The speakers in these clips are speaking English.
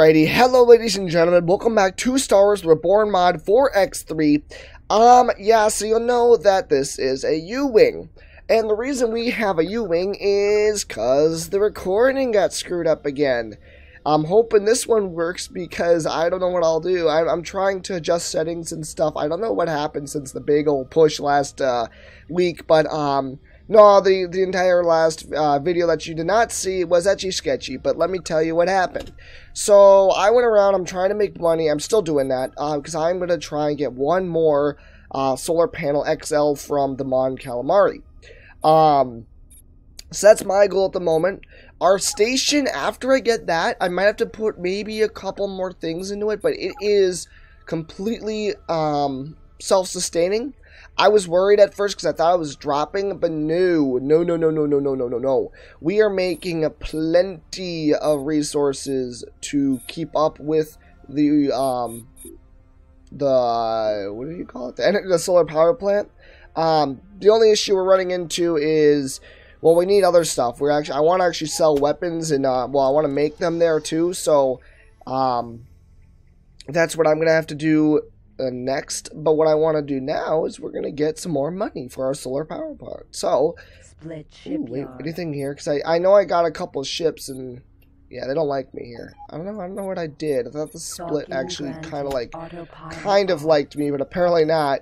Alrighty, hello ladies and gentlemen, welcome back to Star Wars Reborn Mod 4X3. Um, yeah, so you'll know that this is a U-Wing. And the reason we have a U-Wing is because the recording got screwed up again. I'm hoping this one works because I don't know what I'll do. I'm, I'm trying to adjust settings and stuff. I don't know what happened since the big old push last uh, week, but um, no, the, the entire last uh, video that you did not see was actually sketchy, but let me tell you what happened. So, I went around, I'm trying to make money, I'm still doing that, because uh, I'm going to try and get one more uh, solar panel XL from the Mon Calamari. Um, so that's my goal at the moment. Our station, after I get that, I might have to put maybe a couple more things into it, but it is completely um, self-sustaining. I was worried at first because I thought I was dropping, but no, no, no, no, no, no, no, no, no, no. We are making plenty of resources to keep up with the um the what do you call it the, the solar power plant. Um, the only issue we're running into is well, we need other stuff. We're actually I want to actually sell weapons and uh, well, I want to make them there too. So um, that's what I'm gonna have to do uh, next. But what I want to do now is we're going to get some more money for our solar power part. So, Split ooh, wait, anything here? Because I, I know I got a couple ships and yeah, they don't like me here. I don't know. I don't know what I did. I thought the split actually kind of like kind of liked me, but apparently not.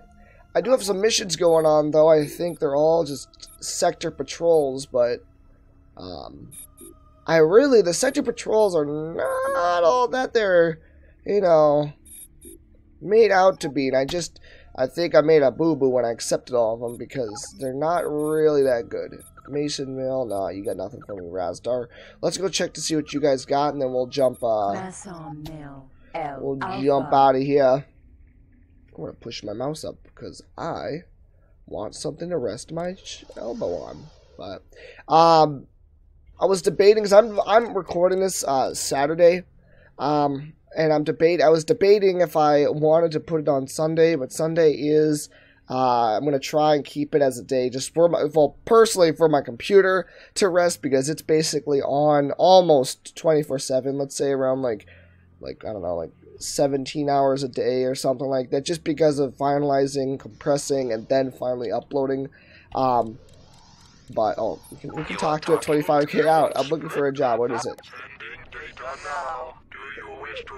I do have some missions going on though. I think they're all just sector patrols, but um, I really the sector patrols are not all that they're you know made out to be. And I just, I think I made a boo-boo when I accepted all of them because they're not really that good. Mason Mill, nah, you got nothing for me, Razdar. Let's go check to see what you guys got, and then we'll jump, uh, we'll jump out of here. I'm gonna push my mouse up because I want something to rest my elbow on. But, um, I was debating, because I'm, I'm recording this, uh, Saturday, um, and I'm debate. I was debating if I wanted to put it on Sunday, but Sunday is. Uh, I'm gonna try and keep it as a day, just for my well, personally for my computer to rest because it's basically on almost 24/7. Let's say around like, like I don't know, like 17 hours a day or something like that, just because of finalizing, compressing, and then finally uploading. Um, but oh, we can, we can talk to it 25k out. I'm looking for a job. What is it?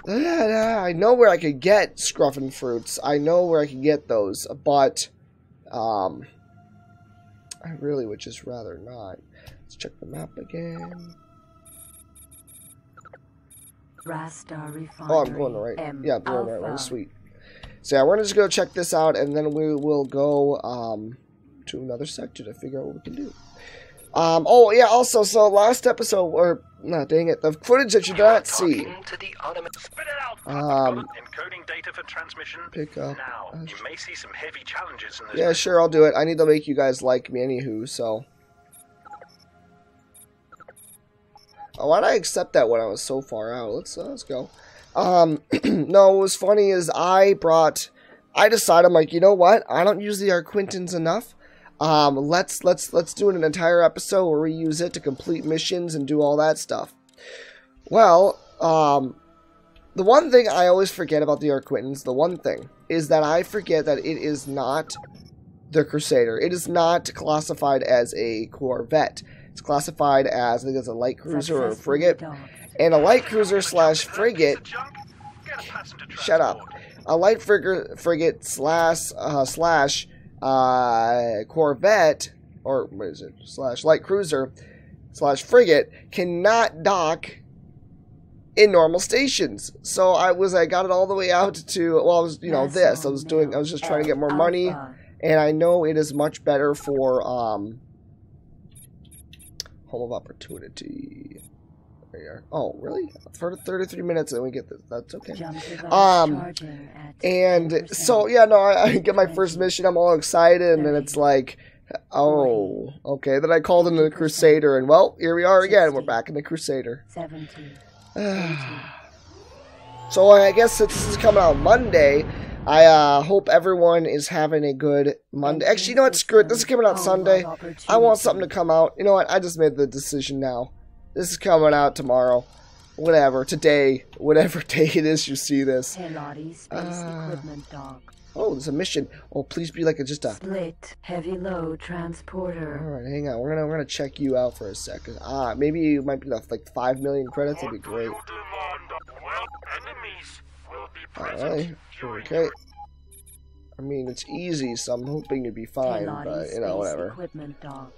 I know where I could get scruffin fruits. I know where I could get those, but um, I really would just rather not. Let's check the map again. Oh, I'm going the right. M yeah, I'm going the right way. Sweet. So yeah, we're gonna just go check this out, and then we will go um, to another sector to figure out what we can do. Um, oh yeah, also, so last episode, or no, dang it, the footage that you did not see. Um, encoding data for transmission. Pick up. Now, you may see some heavy challenges in this. Yeah, sure, I'll do it. I need to make you guys like me, anywho. So. Oh, why did I accept that when I was so far out? Let's uh, let's go. Um, no, what was funny is I brought. I decided I'm like, you know what? I don't use the Arquitens enough. Um, let's let's let's do an entire episode where we use it to complete missions and do all that stuff. Well, um, the one thing I always forget about the Arquitens, the one thing, is that I forget that it is not the Crusader. It is not classified as a Corvette. It's classified as, I think it's a light cruiser or a frigate. And a light cruiser slash frigate, shut up, a light frigate, frigate slash, uh, slash uh, Corvette, or what is it, slash light cruiser, slash frigate, cannot dock in normal stations. So I was, I got it all the way out to, well, I was, you know, this. I was doing, I was just trying to get more money. And I know it is much better for, um, Home of Opportunity. Oh, really? For 33 minutes and we get this. That's okay. Um, and so, yeah, no, I, I, get my first mission. I'm all excited, and then it's like, oh, okay. Then I called in the Crusader, and well, here we are again. We're back in the Crusader. so I guess since this is coming out Monday, I uh, hope everyone is having a good Monday. Actually, you know what? Screw it. This is coming out Sunday. I want something to come out. You know what? I just made the decision now. This is coming out tomorrow. whatever, today, whatever day it is you see this. Teladi Space Ah. Equipment Dock. Oh, there's a mission. Oh, please be like a, just a. Split Heavy Load Transporter. right, hang on. We're gonna we're gonna check you out for a second. Ah, maybe you might be left like five million credits. That'd be great. What do you demand? Well, enemies will be All present Okay. I mean, it's easy, so I'm hoping you'd be fine. But you know, whatever.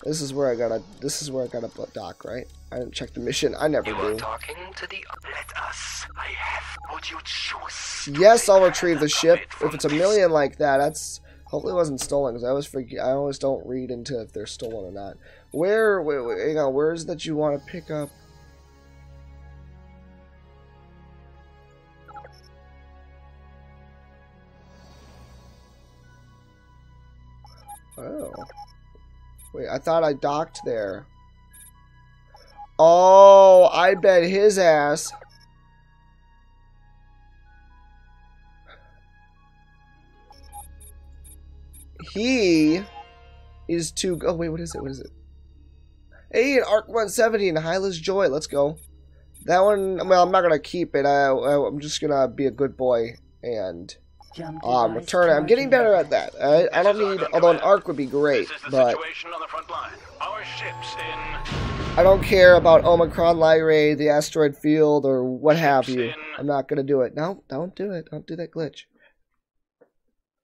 This is where I gotta. This is where I gotta dock, right? I didn't check the mission. I never You do. talking to the. Let us. I have what you choose. Yes, I'll retrieve the ship. If it's a million like that, that's hopefully it wasn't stolen. Because I always forget. I always don't read into if they're stolen or not. Where? Wait, wait, hang on. Where is that you want to pick up? Oh. Wait, I thought I docked there. Oh, I bet his ass. He is too. Oh wait, what is it? What is it? Hey, an Arc 170 and Hyla's Joy. Let's go. That one. Well, I'm not gonna keep it. I, I I'm just gonna be a good boy and Jump um device return. I'm getting better at that. I, I don't need. Although an Arc would be great, This is the but situation on the front line. Our ships in I don't care about Omicron Lyrae, the asteroid field, or what have you. I'm not gonna do it. No, don't do it. Don't do that glitch.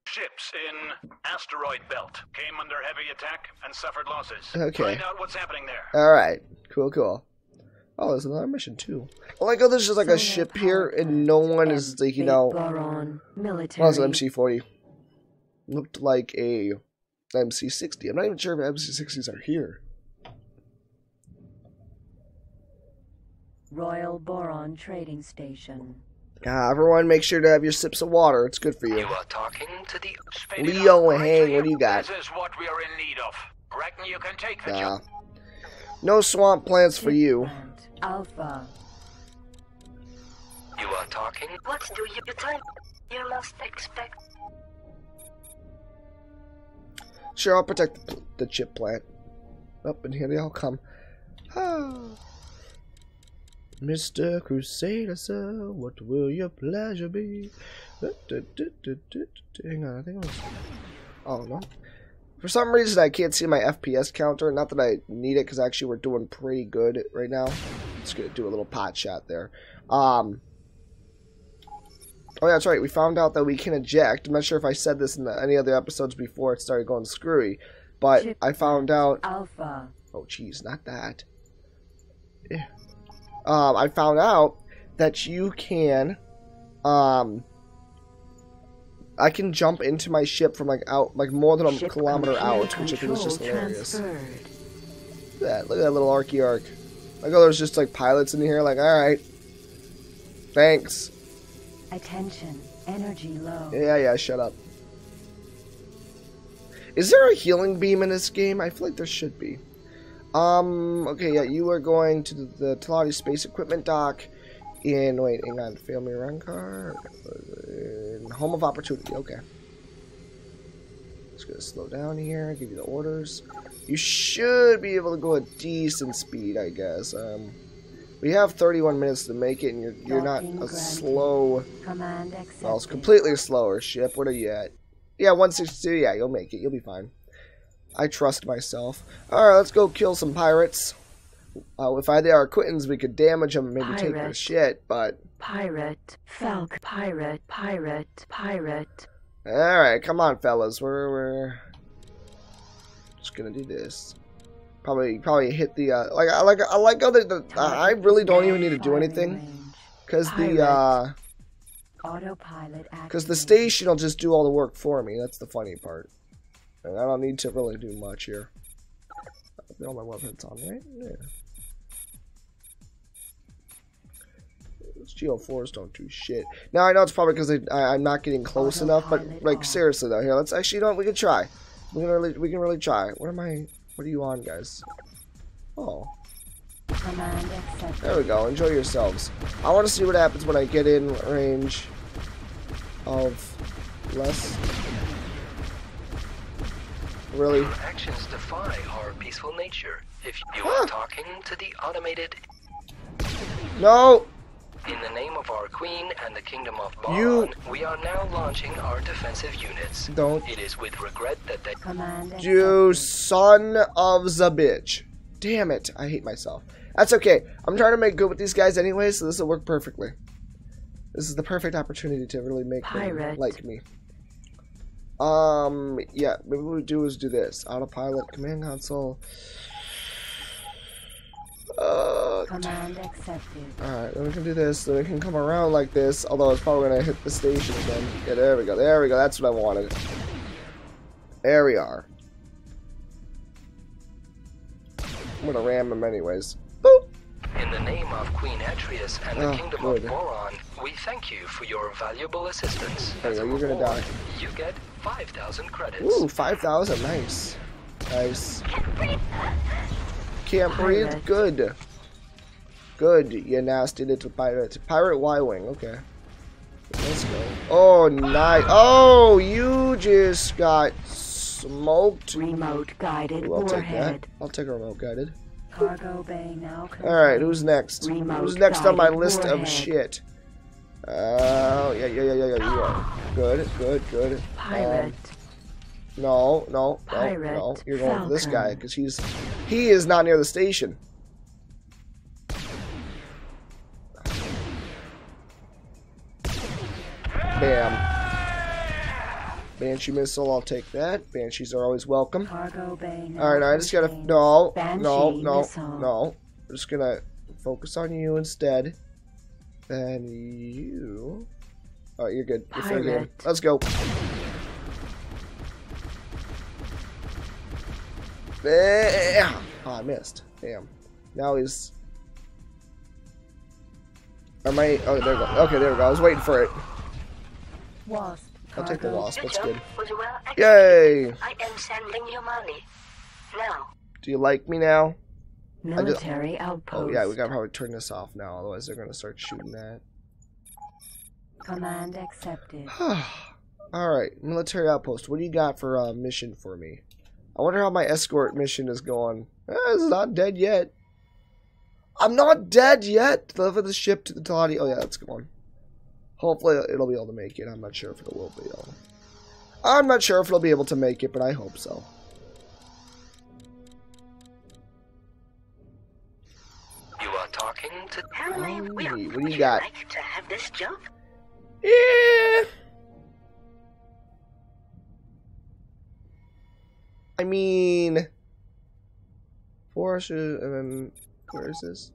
ships in asteroid belt came under heavy attack and suffered losses. Okay. Find out what's happening there. All right, cool, cool. Oh, there's another mission too. I like how there's just like a ship here, and no one is plant like you know. Boron military. Well, it's an MC40. Looked like a MC60. I'm not even sure if MC60s are here. Royal Boron Trading Station. Ah, everyone, make sure to have your sips of water. It's good for you. You are talking to the. Leo out right Hang, what do you got? This is what we are in need of. Reckon you can take the Nah. No swamp plants for Ship you. Plant. Alpha. You are talking. What do you think? You must expect Sure, I'll protect the, the chip plant. Up and here they all come. Ah. Mr. Crusader, sir, what will your pleasure be? Hang on, I think I was... Oh, no. For some reason, I can't see my FPS counter. Not that I need it, because actually we're doing pretty good right now. Just gonna do a little pot shot there. Um... Oh yeah, that's right. We found out that we can eject. I'm not sure if I said this in the, any other episodes before it started going screwy, but Chip I found out. Alpha. Oh, jeez, not that. Eh. Um, I found out that you can, um, I can jump into my ship from like out, like more than a Ship kilometer out, which I think is just hilarious. Look at that! Look at that little arky arc. Like, oh, there's just like pilots in here. Like, all right, thanks. Attention. Energy low. Yeah, yeah, shut up. Is there a healing beam in this game? I feel like there should be. Um, okay, yeah, you are going to the, Teladi Space Equipment Dock in, wait, hang on, Family Rhonkar? In Home of Opportunity, okay. Just gonna slow down here, give you the orders. You should be able to go at decent speed, I guess. Um, we have 31 minutes to make it, and you're, you're not a slow... Well, it's completely a slower ship. What are you at? Yeah, 162. Yeah, you'll make it. You'll be fine. I trust myself. Alright, let's go kill some pirates. Uh, if I had the Arquitens, we could damage them and maybe take their shit, but... Pirate. Falk. Pirate. Pirate. Pirate. Alright, come on, fellas. We're, we're... Just gonna do this. Probably, probably hit the, uh... Like, I like, I like how the... the I really don't even need to do anything. Because the, uh... Autopilot Because the station will just do all the work for me. That's the funny part. And I don't need to really do much here. All my weapons on, right? Yeah. Those GO4s don't do shit. Now I know it's probably because I'm not getting close enough, but like on. seriously though, here let's actually you know what, we can try. We can really we can really try. What am I? What are you on, guys? Oh, there we go. Enjoy yourselves. I want to see what happens when I get in range of less. Really? Your actions defy our peaceful nature. If you Huh. are talking to the automated. No! In the name of our queen and the kingdom of You- we are now launching our defensive units. Don't It is with regret that they Command You accepted. son of the bitch. Damn it. I hate myself. That's okay. I'm trying to make good with these guys anyway, so this will work perfectly. This is the perfect opportunity to really make them like me. Um, yeah, maybe what we do is do this. Autopilot, command console. Uh, Command accepted. Alright, then we can do this, then we can come around like this, although it's probably gonna hit the station again. Yeah, there we go, there we go, that's what I wanted. There we are. I'm gonna ram him anyways. Boop! In the name of Queen Atreus and the Oh, Kingdom good. of Boron, we thank you for your valuable assistance. There As you go, you're gonna die. You get 5,000 credits. Ooh, 5,000, nice. Nice. Can't breathe? Pirate. Good. Good, you nasty little pirate. Pirate Y-Wing, okay. Let's go. Oh, nice. Oh, you just got smoked. Remote guided Ooh, I'll take that. I'll take a remote guided. Cargo bay now. Alright, who's next? Remote Who's next on my list of shit? Oh, yeah, yeah, yeah, yeah, yeah, you are. Good, good, good. Um, Pirate. No, no, no, no. You're going for this guy, because he's... He is not near the station. Bam. Banshee missile, I'll take that. Banshees are always welcome. Cargo bay now. Alright, I just gotta no, no, Banshee no, missile. no. I'm just gonna focus on you instead. Then you. Alright, you're good. You're fair game. Let's go. Bam! Oh, ah, I missed. Damn. Now he's. Am I? Oh, there we go. Okay, there we go. I was waiting for it. Wasp. I'll take the Cargo- wasp. That's good. was well executed. Yay! I am sending you money. Now, Do you like me now? Military oh, outpost. Oh yeah, we gotta probably turn this off now, otherwise they're gonna start shooting at. Command accepted. Alright, military outpost. What do you got for a mission for me? I wonder how my escort mission is going. Eh, it's not dead yet. I'm not dead yet! Deliver the ship to the Toddy. Oh yeah, that's a good one. Hopefully it'll be able to make it. I'm not sure if it will be able. I'm not sure if it'll be able to make it, but I hope so. You are talking to Hello, Will. what do you Would got? like to have this job? Yeah. I mean, Forest, and then where is this?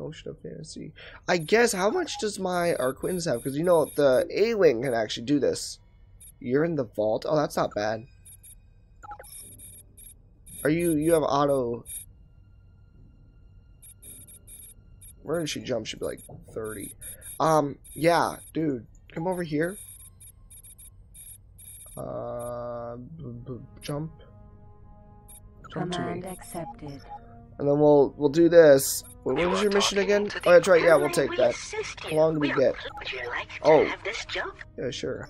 Ocean of Fantasy. I guess how much does my Arquins have? Because you know the A wing can actually do this. You're in the vault. Oh, that's not bad. Are you? You have auto. Where did she jump? Should be like thirty. Um, yeah, dude, come over here. Uh, jump. Jump to Command me, accepted. and then we'll we'll do this. What, what was your mission again? Oh, that's right. Yeah, we'll take may that. How long do we get? Would you like to Oh. have this job? Yeah, sure.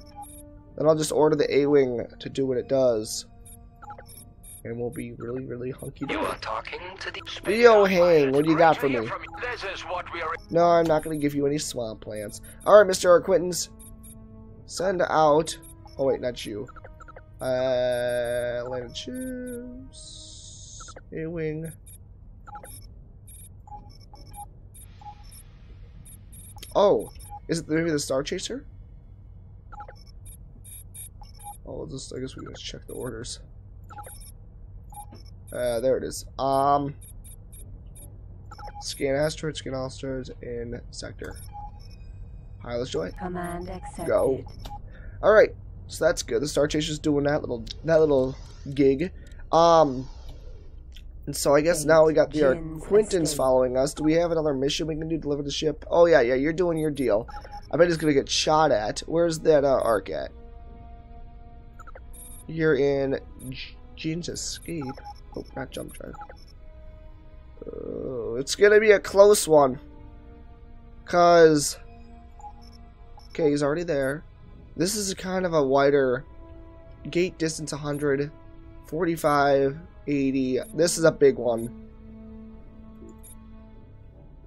Then I'll just order the A wing to do what it does, and we'll be really, really hunky You dory. are talking to the Video hang. What do you got for me? This is what we are No, I'm not going to give you any swamp plants. All right, Mister Arquitens, send out. Oh wait, not you. Uh, landed ships. A wing. Oh, is it maybe the Star Chaser? Oh, just I guess we can just check the orders. Uh, there it is. Um, scan asteroids, scan asteroids in sector. Pilot's joy. Command accepted. Go. All right, so that's good. The Star Chaser's doing that little that little gig. Um, and so I guess now we got the Jin's Quintons following us. Do we have another mission we can do? Deliver the ship? Oh yeah, yeah. You're doing your deal. I bet he's gonna get shot at. Where's that uh, arc at? You're in J- Jin's escape. Oh, not jump drive. Oh, it's gonna be a close one. Cause okay, he's already there. This is kind of a wider gate distance 100, 45, 80. This is a big one.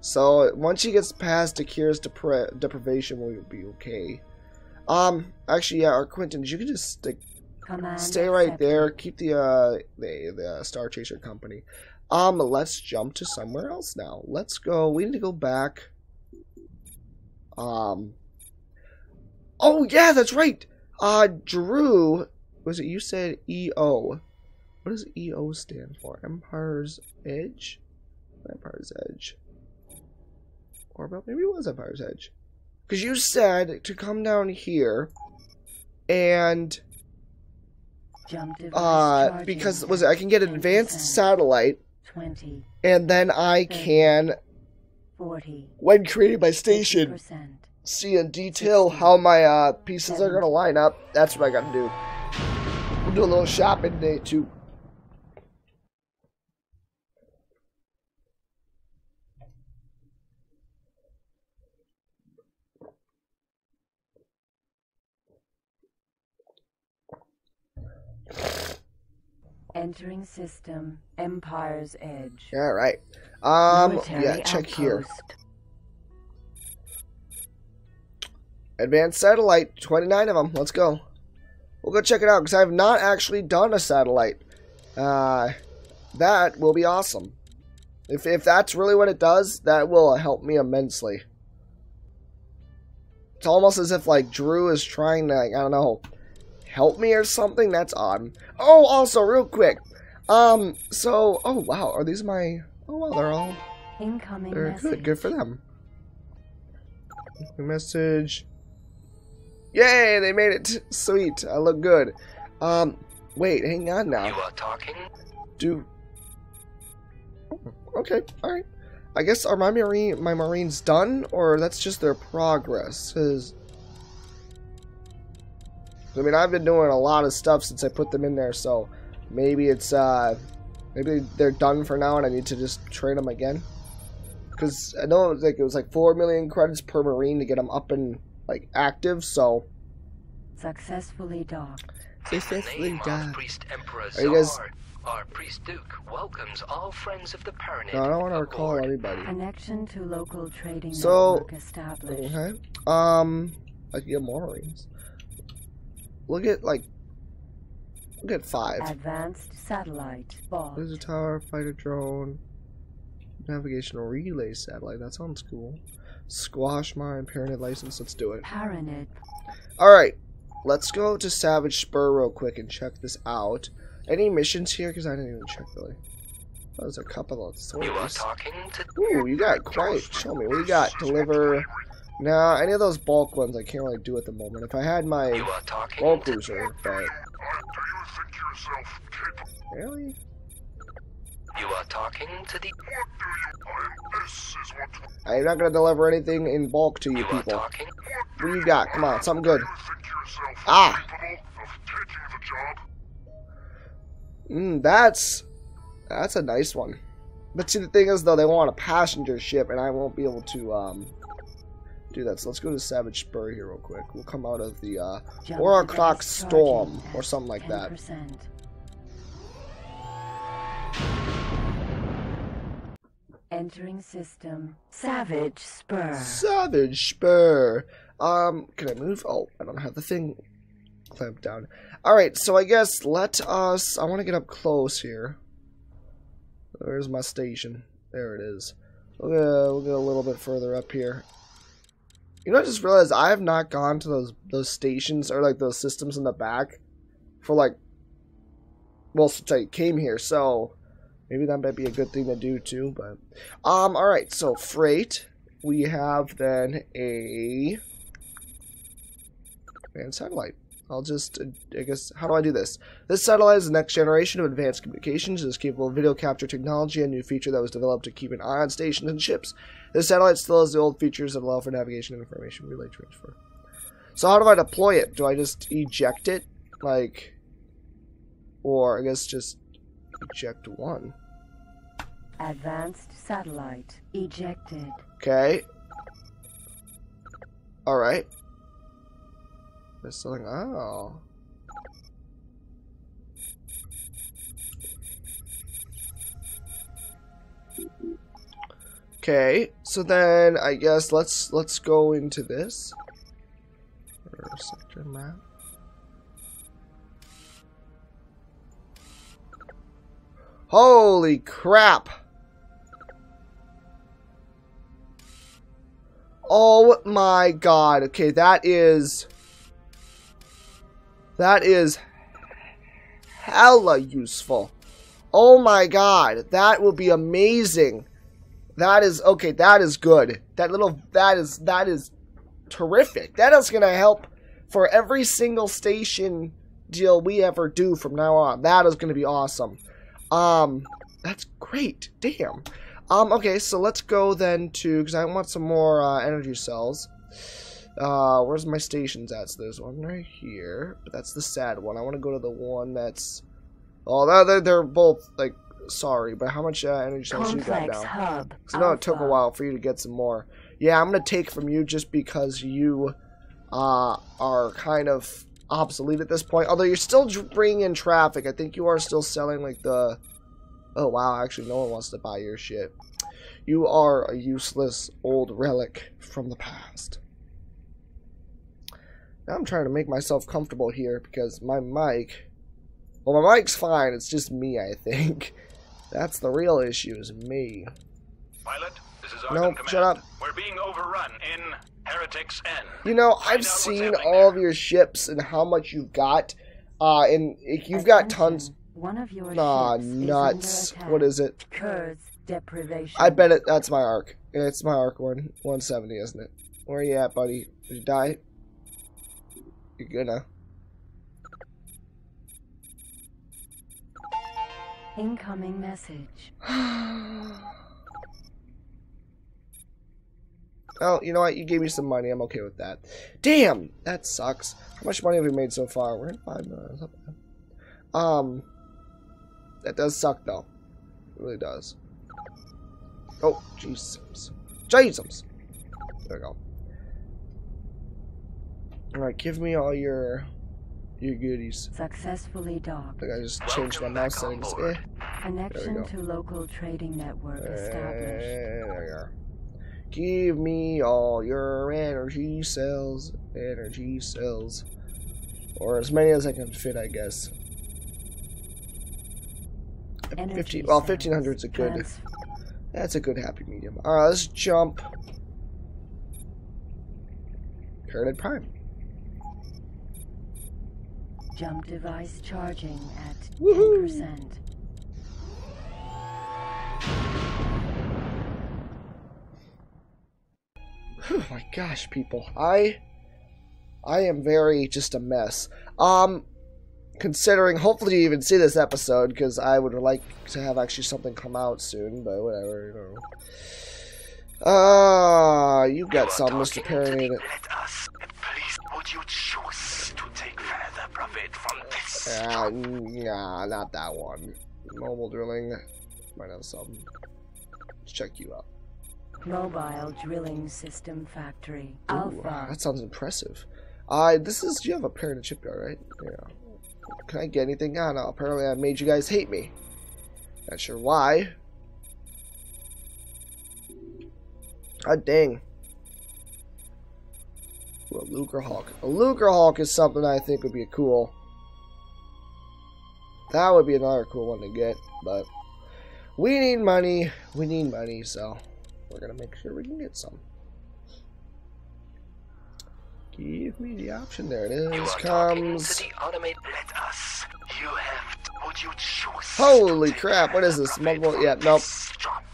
So once he gets past Akira's depri- deprivation, we'll be okay. Um, actually, yeah, our Quentin, you can just stick, Command stay right there. Keep the uh the the Star Chaser company. Um, let's jump to somewhere else now. Let's go. We need to go back. Um. Oh yeah, that's right. Uh, Drew, was it you said EO? What does EO stand for? Empire's Edge. Empire's Edge. Or about maybe it was Empire's Edge. Because you said to come down here and uh because was it I can get an advanced satellite 20, and then I can 40, when creating my station 50%. see in detail how my uh pieces are gonna line up. That's what I gotta do. We'll do a little shopping day too. Entering system, Empire's Edge. All right. Um. Military Yeah. Check here. Advanced satellite. Twenty-nine of them. Let's go. We'll go check it out because I have not actually done a satellite. Uh, that will be awesome. If if that's really what it does, that will help me immensely. It's almost as if like Drew is trying to, like, I don't know, help me or something. That's odd. Oh, also real quick. Um. So, oh wow, are these my? Oh wow, they're all Incoming they're message. good. Good for them. Message. Yay! They made it. Sweet. I look good. Um. Wait. Hang on now. You are talking? Do. Okay. All right. I guess are my marine my marines done or that's just their progress? 'Cause- I mean, I've been doing a lot of stuff since I put them in there, so maybe it's uh maybe they're done for now and I need to just trade them again. Because I know it was like it was like four million credits per marine to get them up and like active. So Successfully docked. Successfully docked. Priest Emperor Are you guys- our Priest Duke welcomes all friends of the Paranid no, I don't want to recall aboard. anybody. Connection to local trading So- network established. Okay. Um, I can get more marines. Look at like, look at five. Advanced satellite bought. There's a tower, fighter drone, navigational relay satellite. That sounds cool. Squash mine, Paranid license. Let's do it. Paranid. All right, let's go to Savage Spur real quick and check this out. Any missions here? Because I didn't even check really. Oh, there's a couple of You are swords. talking to Ooh, you got quite. Show me what you got. Deliver. Nah, any of those bulk ones I can't really do at the moment. If I had my are talking bulk cruiser, but Do you think yourself capable? really, you are talking to the What do you and this is what I'm not gonna deliver anything in bulk to you you people. talking What do you got? Come on, something good. do you think yourself Ah. capable of taking the job? Mm, that's that's a nice one. But see, the thing is, though, they want a passenger ship, and I won't be able to um do that. So let's go to Savage Spur here real quick. We'll come out of the uh, Jump or a clock storm or something like that. 10%. Entering system. Savage Spur. Savage Spur. Um, can I move? Oh, I don't have the thing clamped down. All right, so I guess let us. I want to get up close here. Where's my station? There it is. We'll go, we'll go a little bit further up here. You know, I just realized I have not gone to those those stations or like those systems in the back for like well since I came here. So maybe that might be a good thing to do too. But um, all right. So freight, we have then a and satellite. I'll just, I guess, how do I do this? This satellite is the next generation of advanced communications. It is capable of video capture technology, a new feature that was developed to keep an eye on stations and ships. This satellite still has the old features that allow for navigation and information relay transfer. So how do I deploy it? Do I just eject it? Like, or I guess just eject one. Advanced satellite. Ejected. Okay. Alright. There's something. Oh. Okay, so then I guess let's let's go into this. Sector map. Holy crap! Oh my god. Okay, that is that is hella useful. Oh my god, that will be amazing. That is okay, that is good. That little that is that is terrific. That is going to help for every single station deal we ever do from now on. That is going to be awesome. Um that's great. Damn. Um okay, so let's go then to cuz I want some more uh, energy cells. Uh, where's my stations at? So there's one right here, but that's the sad one. I want to go to the one that's. Oh, they're, they're both like sorry, but how much uh, energy cells you got Complex now? hub. So I know it took a while for you to get some more. Yeah, I'm gonna take from you just because you uh, are kind of obsolete at this point. Although you're still bringing in traffic, I think you are still selling like the. Oh wow! Actually, no one wants to buy your shit. You are a useless old relic from the past. Now I'm trying to make myself comfortable here because my mic. Well, my mic's fine. It's just me, I think. That's the real issue, is me. Pilot, this is Nope, Command. shut up. We're being overrun in Heretics End. You know, Find I've what's seen happening all of your ships and how much you've got. Uh, and if you've got tons. One of your Nah, ships nuts. Is. What is it? Kurz deprivation. I bet it. That's my arc. It's my arc one. 170, isn't it? Where are you at, buddy? Did you die? You're gonna. Incoming message. Oh, you know what? You gave me some money. I'm okay with that. Damn, that sucks. How much money have we made so far? We're in five million. Um, that does suck though. It really does. Oh, Jesus, Jesus. There we go. All right, give me all your your goodies. Successfully docked. I I just changed my mouse settings. Eh. Connection to local trading network established. There you are. Give me all your energy cells, energy cells, or as many as I can fit, I guess. Energy Fifty. Well, cells fifteen hundred is a good. trans- That's a good happy medium. All right, let's jump. Paranid Prime. Jump device charging at Woohoo. 10%. Oh my gosh, people. I I am very just a mess. Um considering hopefully you even see this episode because I would like to have actually something come out soon, but whatever, you know. Ah, you got some, Mr. Perry. Let us. Please, would you Ah, nah, not that one. Mobile drilling. Might have some. Let's check you out. Mobile drilling system factory. Ooh, Alpha. that sounds impressive. Uh, this is, you have a Paranid shipyard, right? Yeah. Can I get anything? Ah, no, apparently I made you guys hate me. Not sure why. Ah, dang. Ooh, a Lucrehulk. A Lucrehulk is something I think would be cool. That would be another cool one to get, but we need money. We need money, so we're gonna make sure we can get some. Give me the option. There it is. Comes. to the automate. Let us. You have. Would you choose? Holy crap, what is this, mobile- yeah, nope.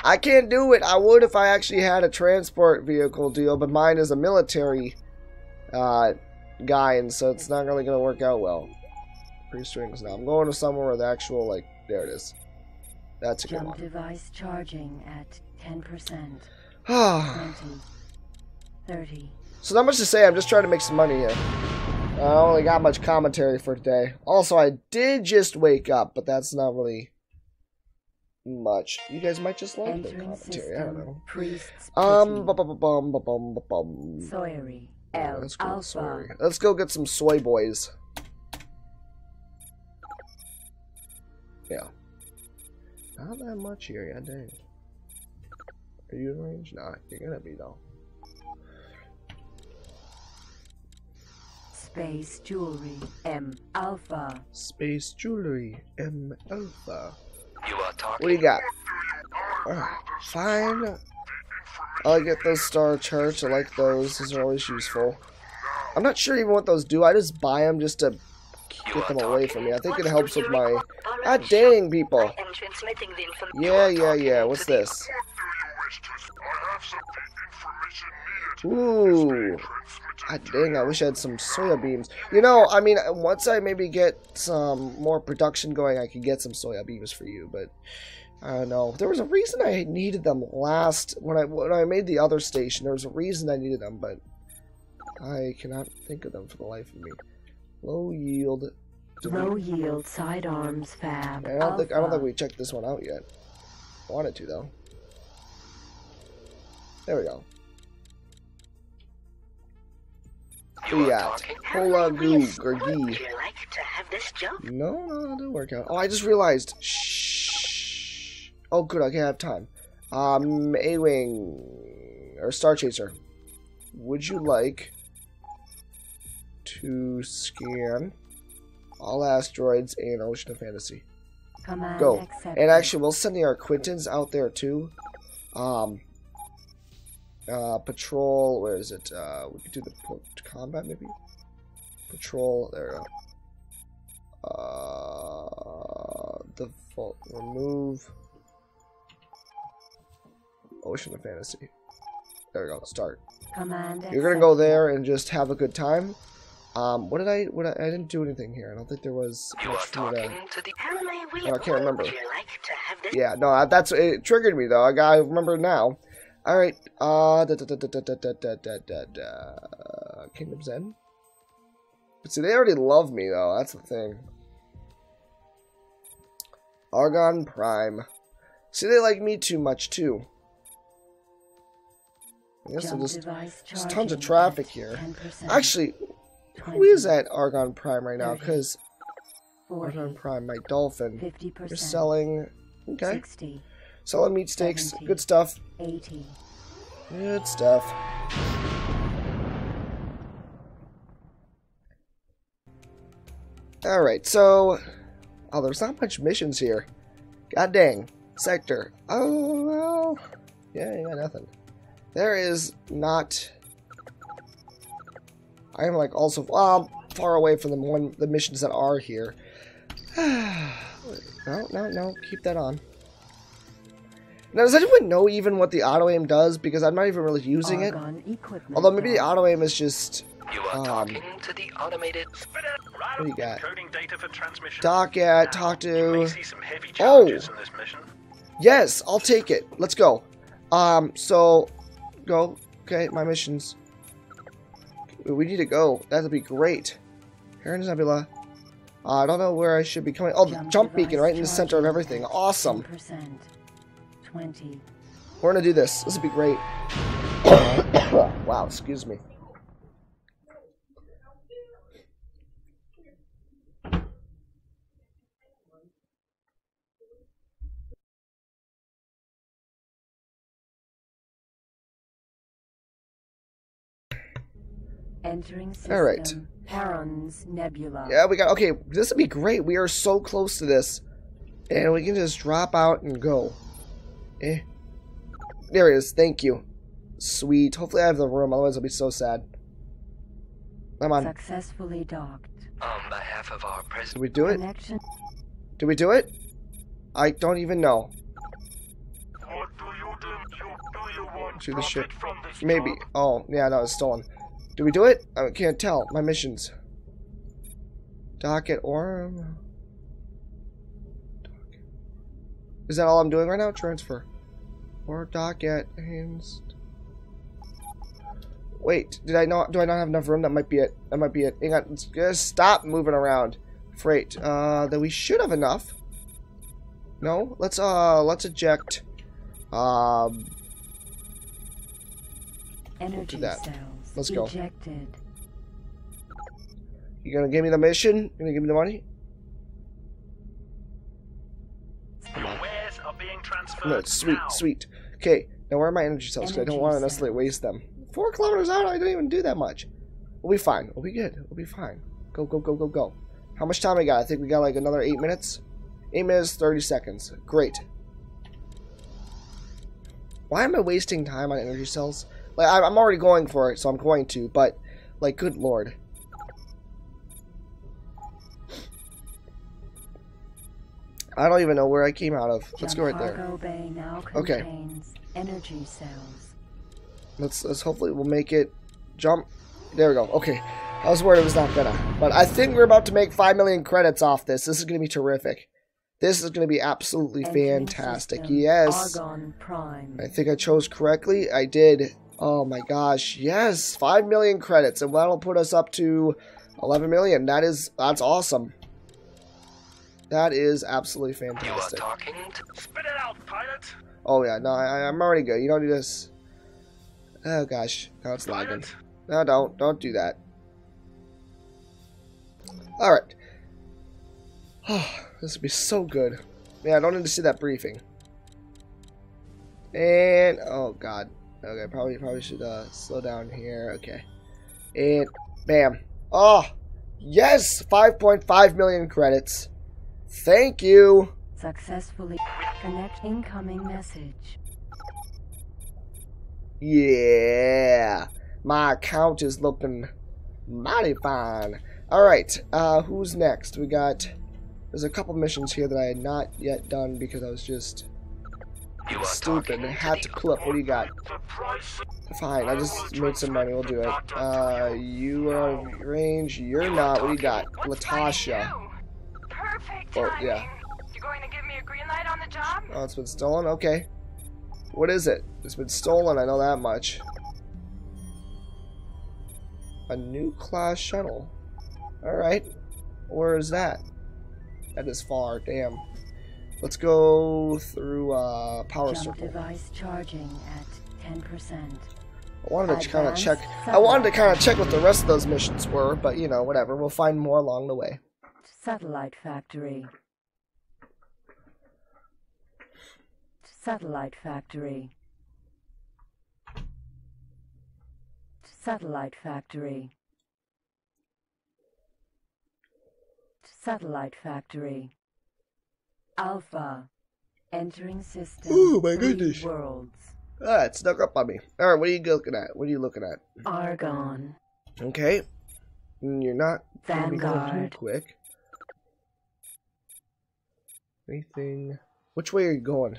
I can't do it. I would if I actually had a transport vehicle deal, but mine is a military uh, guy, and so it's not really going to work out well. Three strings now. I'm going to somewhere with actual, like, there it is. That's a good Jump one. device charging at 10%. Ah. 20. 30. so not much to say. I'm just trying to make some money here. I don't really got much commentary for today. Also, I did just wake up, but that's not really much. You guys might just like the Entering commentary. I don't know. Priests. Um, bum, bum, bum, bum, bum, bum. Sawyery. L. let's go, Alpha. Let's go get some soy boys. Yeah. Not that much here, yeah, dang. Are you in range? Nah, you're gonna be though. Space jewelry. M Alpha. Space jewelry. M Alpha. You are talking. What do you got? Ah, fine. I get those star charts. I like those. Those are always useful. I'm not sure even what those do. I just buy them just to get them away from me. I think it helps with my. Ah, God dang, people. I am transmitting the information. Yeah, yeah, yeah. What's this? Ooh. God dang, I wish I had some soya beans. You know, I mean, once I maybe get some more production going, I could get some soya beans for you, but I don't know. There was a reason I needed them last when I when I made the other station. There was a reason I needed them, but I cannot think of them for the life of me. Low yield. Did we- Low yield sidearms fab. I don't think I don't think we checked this one out yet. Wanted to though. There we go. You are Yeah. talking. Hola goo Would gurgi. you like to have this job? No, no, it didn't work out. Oh, I just realized. Shh. Oh, good. Okay, I have time. Um, A-wing or Star Chaser. Would you like to scan all asteroids in Ocean of Fantasy? Command Go. accepted. And actually, we'll send the Arquitens out there too. Um, uh, patrol. Where is it? Uh, we could do the combat maybe. Patrol. There we go. Uh, default. Remove. Ocean of Fantasy. There we go. Start. Command You're gonna go there and just have a good time. Um, what did I? What I, I didn't do anything here. I don't think there was You much are to- talking to the. How may we Oh, I can't remember. Like to have this? Yeah, no, that's it triggered me though. I got I remember now. All right, uh, da, da, da, da, da, da, da, da, da, da. Kingdom's End. But see, they already love me though. That's the thing. Argon Prime. See, they like me too much too. I guess I'll just. there's tons of traffic here. 10%, Actually, who 20, is that Argon Prime right now? Because Argon Prime, my dolphin. 50%, You're selling. Okay. 60, Selling meat steaks. 70. Good stuff. 80. Good stuff. Alright, so... Oh, there's not much missions here. God dang. Sector. Oh, well... Yeah, you got nothing. There is not... I am, like, also um, far away from the one the missions that are here. no, no, no. Keep that on. Now, does anyone know even what the auto aim does? Because I'm not even really using it. Argon equipment Although maybe the auto aim is just You are Um, talking to the automated. What do you got? Encoding data for transmission. dock at, Now, talk You may to. see some heavy Oh. in this mission. Yes, I'll take it. Let's go. Um, so go. Okay, my missions. We need to go. That'll be great. Herron Nebula. Uh, I don't know where I should be coming. Oh, the jump beacon right in the center of everything. Awesome. 20. We're gonna do this. This would be great. wow, excuse me. System. All right. Herron's Nebula. Yeah, we got. Okay, this would be great. We are so close to this, and we can just drop out and go. Eh. There it is. Thank you. Sweet. Hopefully, I have the room. Otherwise, I'll be so sad. Come on. Successfully docked. On behalf of our Did president. we do it? Connection. Did we do it? I don't even know. What do you do? You, do you want To the ship. from this Maybe. job? Oh, yeah, no, it's stolen. Did we do it? I can't tell. My missions. Docket Orm. Is that all I'm doing right now? Transfer. Or docket hands. Wait, did I not? Do I not have enough room? That might be it. That might be it. Hang on. Just stop moving around. Freight. Uh, then we should have enough. No. Let's uh, let's eject. Um, Energy that. cells. Let's go. Ejected. You gonna give me the mission? You gonna give me the money? Your wares are being transferred No, sweet, now. sweet. Okay, Now, where are my energy cells? 'Cause I don't want to necessarily waste them. Four kilometers out, I didn't even do that much. We'll be fine. We'll be good. We'll be fine. Go, go, go, go, go. How much time we got? I think we got like another eight minutes. Eight minutes, 30 seconds. Great. Why am I wasting time on energy cells? Like, I'm I'm already going for it, so I'm going to, but, like, good lord. I don't even know where I came out of. Let's go right there. Jumpargo Bay now Okay. energy cells. Let's let's hopefully we'll make it jump. There we go. Okay. I was worried it was not gonna. But I think we're about to make five million credits off this. This is gonna be terrific. This is gonna be absolutely fantastic. Yes. I think I chose correctly. I did. Oh my gosh. Yes. Five million credits. And that'll put us up to eleven million. That is that's awesome. That is absolutely fantastic. You are fantastic. talking to Spit it out, pilot. Oh yeah, no, I, I'm already good. You don't need this. Oh gosh, now it's lagging. No, don't, don't do that. All right. Oh, this would be so good. Yeah, I don't need to see that briefing. And oh god. Okay, probably probably should uh, slow down here. Okay. And bam. Oh, yes, 5.5 million credits. Thank you. Successfully connect incoming message. Yeah, my account is looking mighty fine. All right, uh, who's next? We got. There's a couple missions here that I had not yet done because I was just stupid and had to the clip. What do you got? Fine, I just made some money. We'll do it. Uh, you are range. You're not. What do you got? Latasha. Perfect Oh, yeah. You going to give me a green light on the job? Oh, it's been stolen. Okay. What is it? It's been stolen. I know that much. A new class shuttle. All right. Where is that? That is far. Damn. Let's go through uh, power Jump circle. device charging at 10%. I wanted to kind of check. Advanced I wanted to kind of check what the rest of those missions were, but you know, whatever. We'll find more along the way. Satellite factory. Satellite factory. Satellite factory. Satellite factory. Alpha. Entering system. Oh my goodness. Worlds. Ah, it snuck up on me. All right, what are you looking at? What are you looking at? Argon. Okay. Mm, You're not going too quick. Anything? Which way are you going?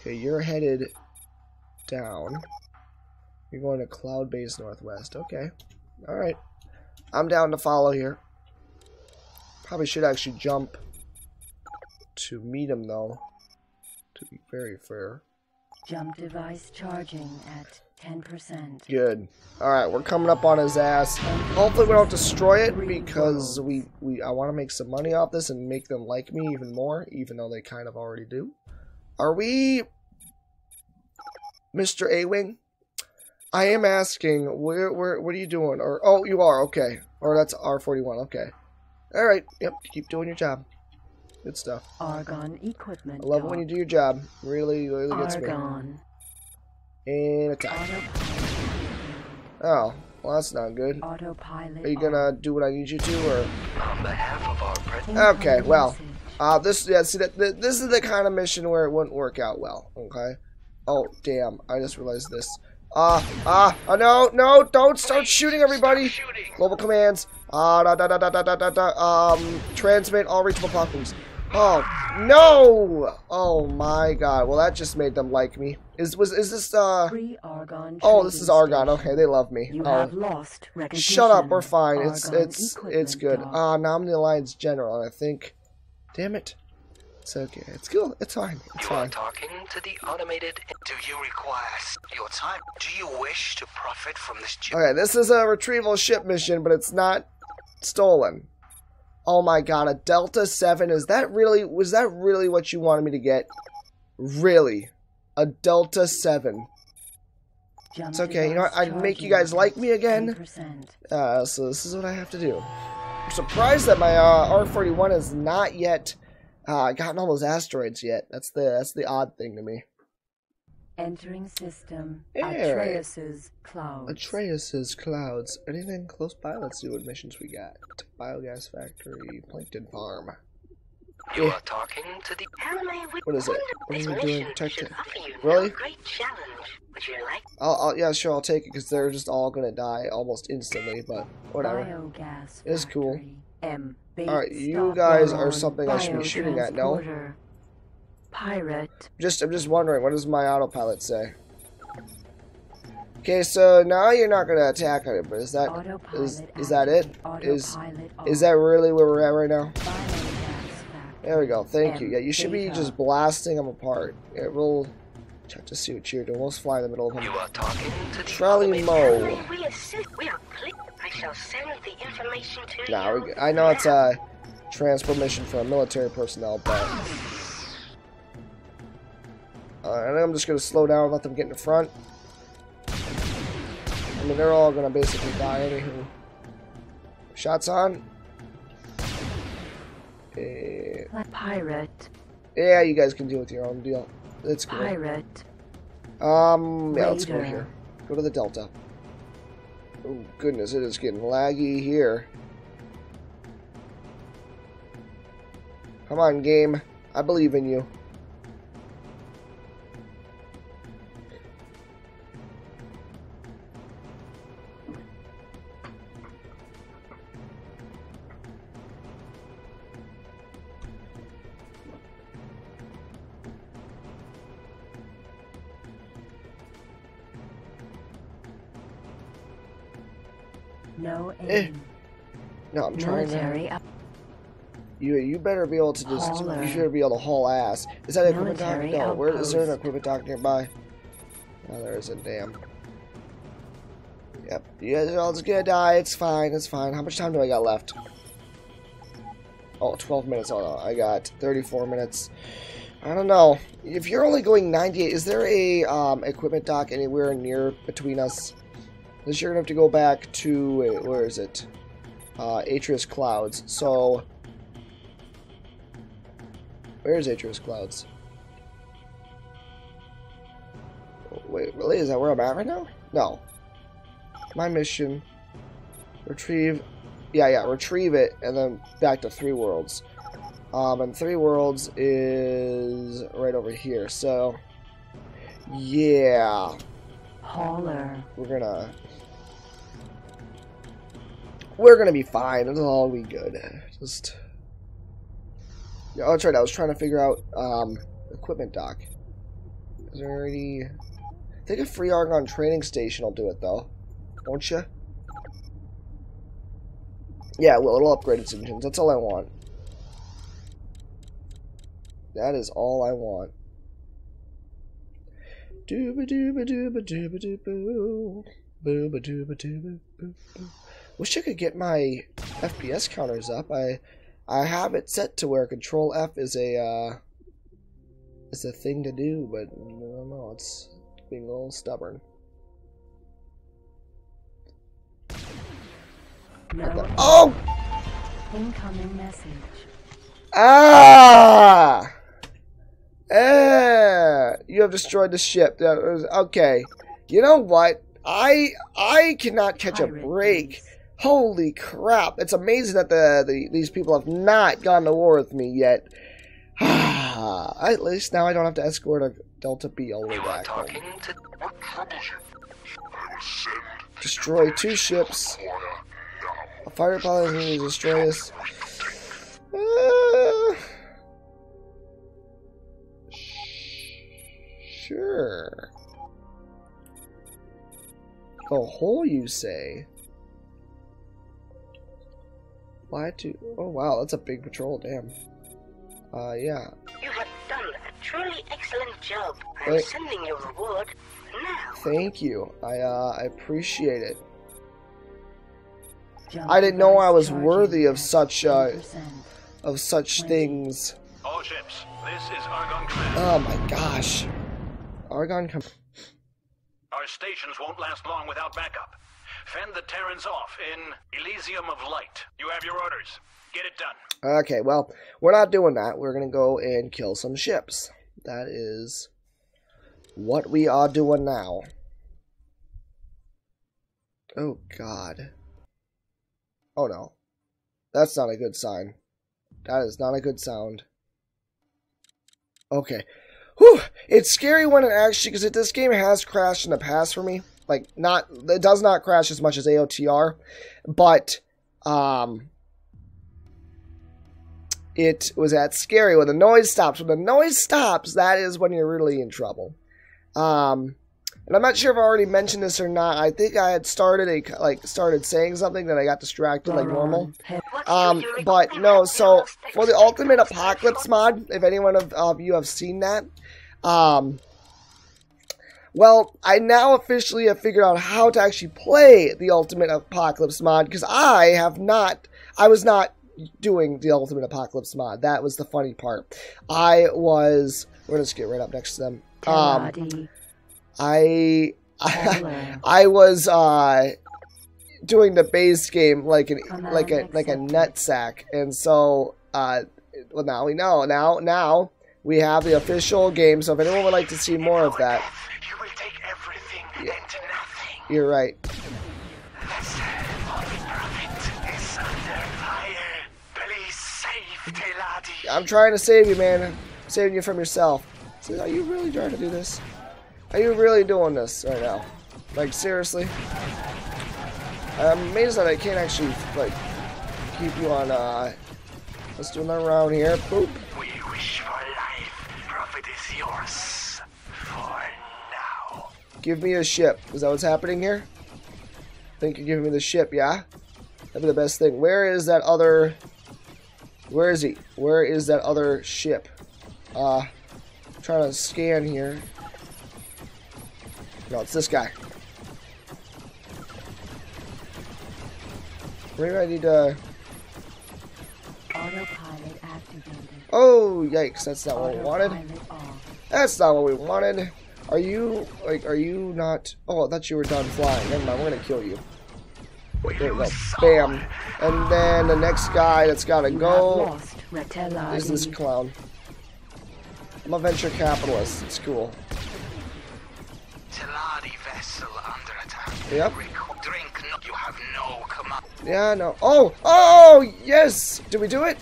Okay, you're headed down. You're going to Cloud Base Northwest. Okay. Alright. I'm down to follow here. Probably should actually jump to meet him, though. To be very fair. Jump device charging at 10%. Good. Alright, we're coming up on his ass. Hopefully we don't destroy it because we, we I want to make some money off this and make them like me even more, even though they kind of already do. Are we Mr. A-Wing? I am asking, where where what are you doing? Or oh you are, okay. Or that's R forty one, okay. Alright, yep, keep doing your job. Good stuff. Argon equipment. I love it when you do your job. Really, really gets me. Argon. And attack. Autopilot. Oh, well that's not good. Autopilot. Are you gonna do what I need you to, or? On behalf of our president. Okay, well. Uh, this, yeah, see, that, this is the kind of mission where it wouldn't work out well, okay? Oh, damn, I just realized this. Ah, ah, uh, no, no, don't start shooting everybody! Global commands, uh, da, da, da, da, da, da, da, um, transmit all reachable platforms. Oh, no! Oh my god. Well, that just made them like me. Is was is this uh Oh, this is Argon. Okay, they love me. You oh. lost Shut up. We're fine. Argon it's it's it's good. Dog. Uh, ah, now I'm the Alliance General, I think. Damn it. It's okay. It's cool. It's fine. It's you fine. Are talking to the automated. Do you require your time? Do you wish to profit from this? Okay, this is a retrieval ship mission, but it's not stolen. Oh my god, a Delta Seven? Is that really? Was that really what you wanted me to get? Really, a Delta Seven? It's okay, you know what, I'd make you guys like me again. Uh, so this is what I have to do. I'm surprised that my uh, R41 is not yet uh, gotten all those asteroids yet. That's the that's the odd thing to me. Entering system. Alright. Atreus's clouds. Atreus's clouds. Anything close by? Let's see what missions we got. Biogas factory, plankton farm. You Yeah. are talking to the. How may we What is it? What are we doing? mission Check it. you Really? great challenge. Would you like I'll, I'll yeah, sure, I'll take it because they're just all gonna die almost instantly. But whatever. Biogas It's cool. M. Alright, you guys are something I should be shooting at, no? Biotransporter. Pirate. Just I'm just wondering, what does my autopilot say? Okay, so now you're not gonna attack on it, but is that Autopilot is is that it? Is. Is Autopilot is off. that really where we're at right now? There we go. Thank you. Yeah, you should be just blasting them apart. It will check to see what you're doing. We'll fly in the middle of them. You are talking to the. Trolley How Mo. may we assist? We are clear. I shall send the information to Nah, you. we're. I know it's a transfer mission for military personnel, but uh, and I'm just gonna slow down, and let them get in the front. I mean, they're all gonna basically die anywho. Shots on. Eh, Pirate. yeah, you guys can deal with your own deal. It's cool. Pirate. Um, yeah, let's go here. Go to the Delta. Oh, goodness, it is getting laggy here. Come on, game. I believe in you. I'm trying to. Military up. You you better be able to just. Hauler. You should be able to haul ass. Is that an equipment dock? No. Where is there an equipment dock nearby? No, there isn't. Damn. Yep. You guys are all just gonna die. It's fine. It's fine. How much time do I got left? Oh, 12 minutes. Oh, no, I got 34 minutes. I don't know. If you're only going 98, is there a um, equipment dock anywhere near between us? This you're gonna have to go back to wait, where is it? Uh, Atreus Clouds. So Where's Atreus Clouds? Wait, really? Is that where I'm at right now? No. My mission. Retrieve. Yeah, yeah, retrieve it, and then back to Three Worlds. Um, and Three Worlds is right over here, so. Yeah. Hauler. We're gonna. We're gonna be fine. It'll all be good. Just. Yeah, that's right. I was trying to figure out um, equipment dock. Is there any? Think a free Argon training station will do it though, won't you? Yeah, well, it'll upgrade its engines. That's all I want. That is all I want. Dooba dooba dooba dooba doo Booba dooba dooba boo boo. Wish I could get my FPS counters up. I I have it set to where Control F is a uh, is a thing to do, but I don't know. It's being a little stubborn. No Oh! incoming message. Ah! Ah! You have destroyed the ship. That was okay. You know what? I I cannot catch a break. Holy crap! It's amazing that the, the these people have not gone to war with me yet. At least now I don't have to escort a Delta B all the way back. home. talking to. What troubles you? I will send Destroy two ships. A fighter pilot is going to destroy us. Uh, sure. The hole, you say? Why to? Oh wow, that's a big patrol. Damn. Uh, yeah. You have done a truly excellent job. I'm Wait. sending your reward now. Thank you. I uh, I appreciate it. Jump I didn't know I was worthy of such, uh, Of such things. All ships, this is Argon Command. Oh my gosh. Argon come. Our stations won't last long without backup. Fend the Terrans off in Elysium of Light. You have your orders. Get it done. Okay, well, we're not doing that. We're gonna go and kill some ships. That is what we are doing now. Oh god. Oh no. That's not a good sign. That is not a good sound. Okay. Whew! It's scary when it actually, because this game has crashed in the past for me. Like, not, it does not crash as much as AOTR, but, um, it was at scary when the noise stops. When the noise stops, that is when you're really in trouble. Um, and I'm not sure if I already mentioned this or not. I think I had started a like started saying something that I got distracted like normal. Um, but no. So for the Ultimate Apocalypse mod, if anyone of, of you have seen that, um, well, I now officially have figured out how to actually play the Ultimate Apocalypse mod because I have not. I was not doing the Ultimate Apocalypse mod. That was the funny part. I was. We're gonna just get right up next to them. Um, I I, I was uh doing the base game like an like a like a nut sack, and so uh well now we know now now we have the official game. So if anyone would like to see more of that, You will take everything and nothing. you're right. This holy prophet is under fire. Please save right. I'm trying to save you, man. I'm saving you from yourself. Are you really trying to do this? Are you really doing this right now? Like seriously? I'm amazed that I can't actually like keep you on. uh Let's do another round here. Boop. We wish for life. Prophet is yours. For now. Give me a ship. Is that what's happening here? Think you're giving me the ship, yeah? That'd be the best thing. Where is that other... Where is he? Where is that other ship? Uh, trying to scan here. No, it's this guy. Maybe I need to... Autopilot activated. Oh, yikes. That's not what we wanted. That's not what we wanted. Are you, like, are you not... Oh, I thought you were done flying. Never mind, we're gonna kill you. There we go. Bam. And then the next guy that's gotta You go have lost Reteladi. is this clown. I'm a venture capitalist. It's cool. Teladi vessel under attack. Yep. Drink no. You have no command. Yeah, no. Oh! Oh! Yes! Did we do it?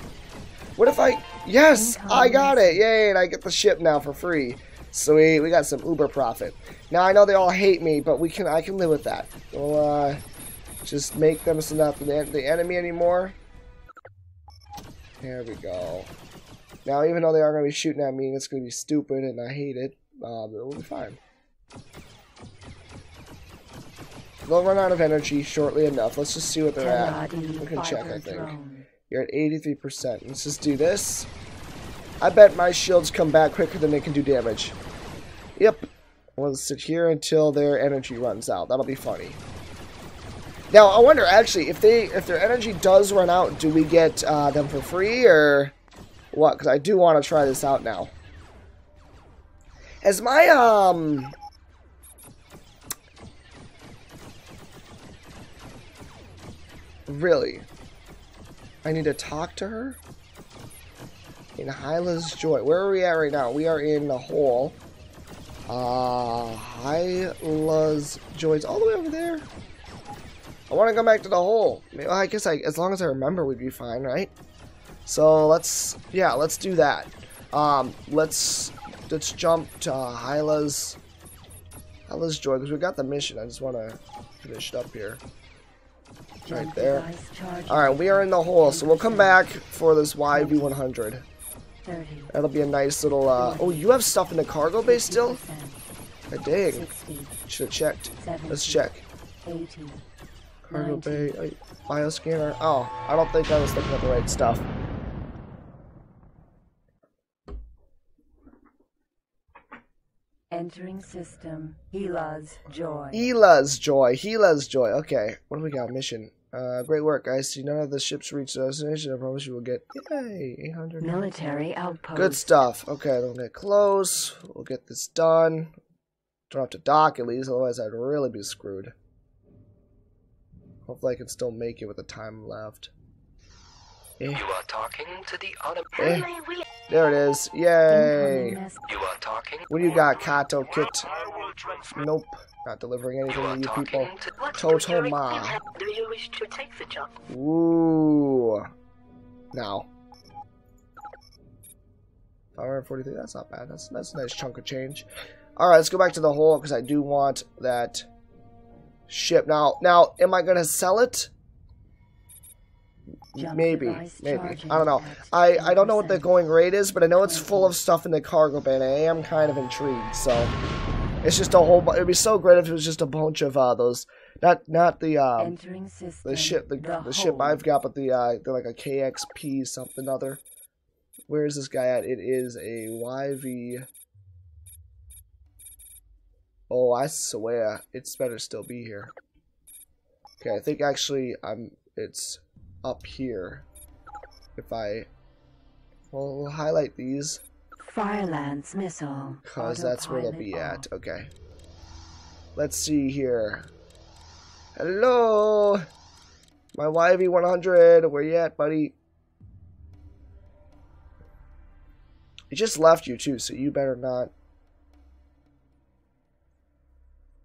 What if I... Yes! I got it! Yay! And I get the ship now for free. Sweet. We got some uber profit. Now, I know they all hate me, but we can. I can live with that. We'll, uh... Just make them so not the, the enemy anymore. There we go. Now, even though they are going to be shooting at me, it's going to be stupid, and I hate it, um, it will be fine. They'll run out of energy shortly enough. Let's just see what they're at. We can check, I think. You're at 83%. Let's just do this. I bet my shields come back quicker than they can do damage. Yep. We'll sit here until their energy runs out. That'll be funny. Now, I wonder, actually, if they if their energy does run out, do we get uh, them for free, or what? Because I do want to try this out now. Has my, um... Really? I need to talk to her? In Hyla's Joy. Where are we at right now? We are in the hole. Uh, Hyla's Joy. It's all the way over there. I want to go back to the hole. I, well, I guess I, as long as I remember, we'd be fine, right? So let's, yeah, let's do that. Um, let's let's jump to uh, Hyla's Hyla's Joy because we got the mission. I just want to finish it up here. Right there. All right, we are in the hole, so we'll come back for this YV100. 30. That'll be a nice little. Uh, oh, you have stuff in the cargo bay still? 50%, I dig. Should have checked. Let's check. Cargo bay, uh, bioscanner. Oh, I don't think I was looking at the right stuff. Entering system. Hila's joy. Ela's joy. Hila's joy. Okay, what do we got? Mission. Uh, great work, guys. See, none of the ships reach their destination. I promise you will get. Yay, 800. Military outpost. Good stuff. Okay, don't get close. We'll get this done. Don't have to dock at least, otherwise I'd really be screwed. Hopefully I can still make it with the time left. Eh, You are talking to the eh, there it is. Yay! You are talking. What do you got, Kato Kit? I will transmit. Nope. Not delivering anything are to you people. to. What do you Totoma. Do you wish to take the job? Ooh. Now. 543, that's not bad. That's, that's a nice chunk of change. Alright, let's go back to the hole, because I do want that ship. Now, now, am I going to sell it? Maybe, maybe. I don't know. I, I don't know what the going rate is, but I know it's full of stuff in the cargo bay, and I am kind of intrigued, so... It's just a whole It'd be so great if it was just a bunch of, uh, those... Not, not the, um... System. the ship the, the, ship hold. I've got, but the uh the like a KXP something other. Where is this guy at? It is a YV. Oh, I swear, it's better still be here. Okay, I think actually I'm. It's up here. If I, well, we'll highlight these Firelance missile. because that's where they'll be at. Okay. Let's see here. Hello, my YV100. Where you at, buddy? He just left you too, so you better not.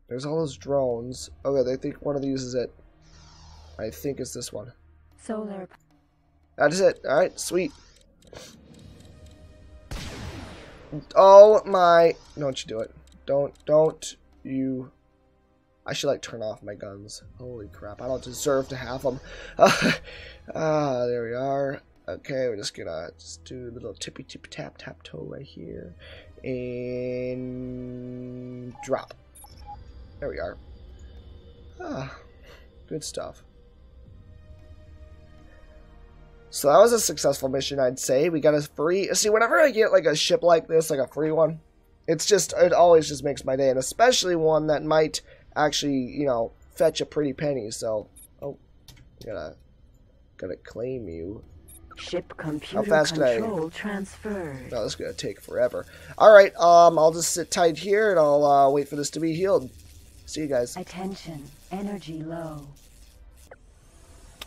There's all those drones. Okay, they think one of these is it. I think it's this one. Solar. That is it. All right, sweet. Oh my! Don't you do it? Don't don't you? I should like turn off my guns. Holy crap! I don't deserve to have them. ah, there we are. Okay, we're just gonna just do a little tippy tippy tap tap toe right here, and drop. There we are. Ah, good stuff. So that was a successful mission, I'd say. We got a free. See, whenever I get like a ship like this, like a free one, it's just it always just makes my day, and especially one that might actually, you know, fetch a pretty penny. So, oh, gotta gotta claim you. Ship computer How fast can I- control transferred. No, this is gonna take forever. All right, um, I'll just sit tight here and I'll uh, wait for this to be healed. See you guys. Attention. Energy low.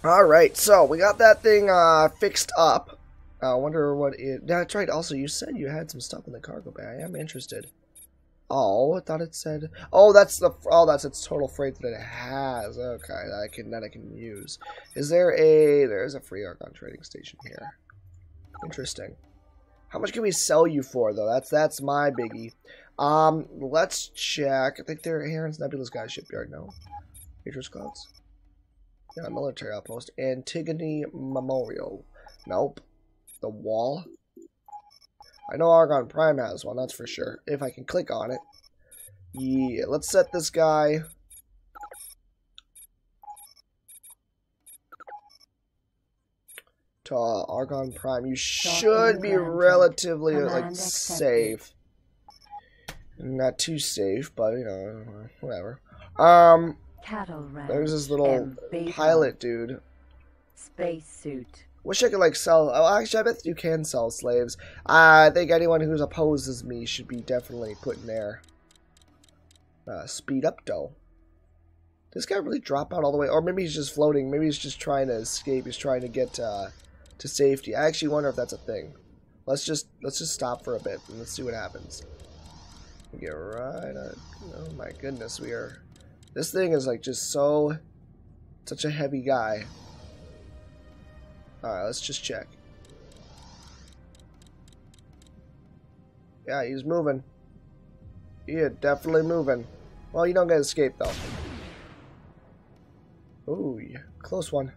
All right, so we got that thing uh, fixed up. I wonder what it. That's right. Also, you said you had some stuff in the cargo bay. I am interested. Oh, I thought it said. Oh, that's the. Oh, that's its total freight that it has. Okay, that I can that I can use. Is there a? There is a free Argon trading station here. Interesting. How much can we sell you for though? That's that's my biggie. Um, let's check. I think they're Herron's Nebula's Guy Shipyard. No, Patriots Clouds. Military outpost. Antigone Memorial. Nope. The wall. I know Argon Prime has one, that's for sure. If I can click on it. Yeah, let's set this guy. To uh, Argon Prime. You should be relatively like safe. Not too safe, but you know, whatever. Um, Cattle ranch. there's this little pilot dude. Spacesuit. Wish I could like sell. Oh, actually, I bet you can sell slaves. I think anyone who opposes me should be definitely put in there. Uh, speed up, though. This guy really drop out all the way, or maybe he's just floating. Maybe he's just trying to escape. He's trying to get uh, to safety. I actually wonder if that's a thing. Let's just let's just stop for a bit and let's see what happens. Get right. On. Oh my goodness, we are. This thing is like just so, such a heavy guy. Alright, let's just check. Yeah, he's moving. Yeah, definitely moving. Well, you don't get escape though. Ooh, yeah, close one.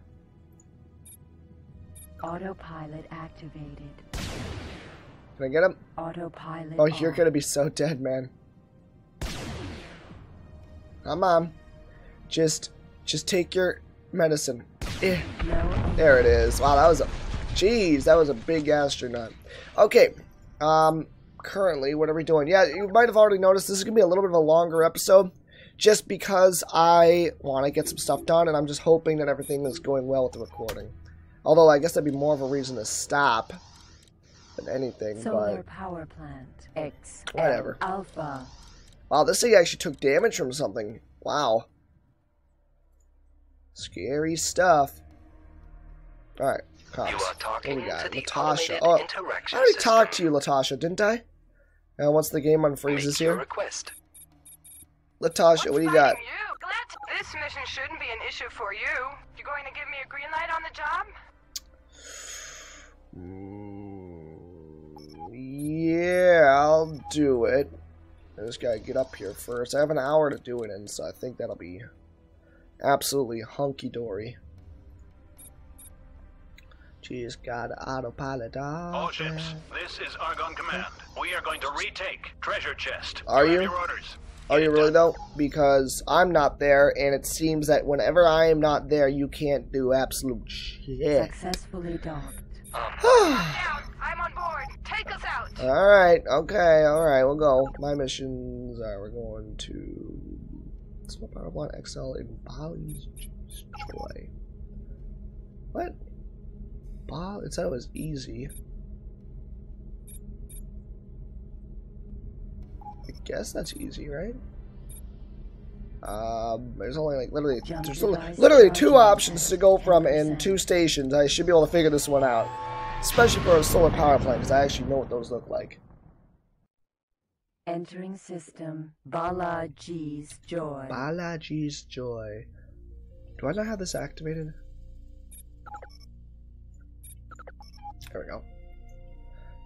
Autopilot activated. Can I get him? Autopilot. Oh, you're gonna be so dead, man. Come on. Just, just take your medicine. Eh. No. There it is. Wow, that was a... Jeez, that was a big astronaut. Okay, um, currently, what are we doing? Yeah, you might have already noticed this is going to be a little bit of a longer episode, just because I want to get some stuff done, and I'm just hoping that everything is going well with the recording. Although, I guess that'd be more of a reason to stop than anything, Solar but... power plant. X. Whatever. Alpha. Wow, this thing actually took damage from something. Wow. Scary stuff. Alright. cops. You are What talking we got? to Latasha. Oh, I already system. talked to you, Latasha, didn't I? Now, once the game unfreezes Make here, request. Latasha, what do you got? You? Glad to- This mission shouldn't be an issue for you. You going to give me a green light on the job? Mm, yeah, I'll do it. I just gotta get up here first. I have an hour to do it in, so I think that'll be absolutely hunky dory. Just got autopilot off. All ships, this is Argon Command. We are going to retake treasure chest. Are you? Your orders. Are you really though? Because I'm not there, and it seems that whenever I am not there, you can't do absolute shit. Successfully docked. Um, Down. I'm on board. Take us out. All right, okay, all right, we'll go. My missions are we're going to small power plant XL in Bali's Joy. What? Bal? It said it was easy. I guess that's easy, right? Um, there's only like literally there's only, literally two options to go from and two stations. I should be able to figure this one out, especially for a solar power plant because I actually know what those look like. Entering system. Bala Gi's Joy. Bala Gi's Joy. Do I not have this activated? There we go.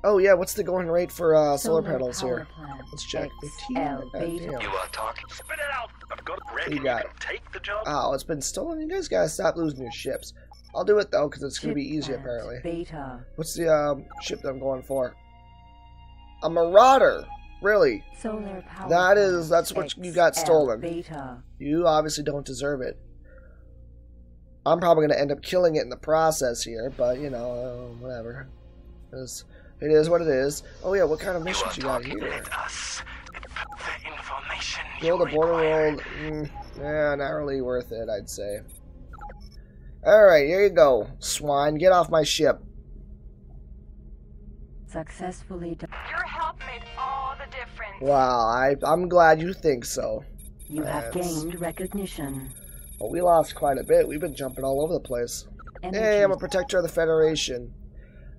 Oh yeah, what's the going rate for uh, solar, panels here? plant. Let's check. 15? XL God beta. damn. you are talking. Spit it out. I've got ready. you You got? can take the job. Oh, it's been stolen. You guys gotta stop losing your ships. I'll do it though, because it's gonna be easy apparently. Beta. What's the um, ship that I'm going for? A Marauder. Really? Solar power. That is- that's what you got stolen. Beta. You obviously don't deserve it. I'm probably going to end up killing it in the process here, but you know, uh, whatever. It's, it is what it is. Oh yeah, what kind of missions you got here? Let us put the information Build a border require. world. Mm, yeah, not really worth it, I'd say. Alright, here you go. Swine, get off my ship. Successfully docked. Your help made all the difference. Wow, I, I'm glad you think so. You have gained recognition. Well, we lost quite a bit. We've been jumping all over the place. Energy. Hey, I'm a protector of the Federation.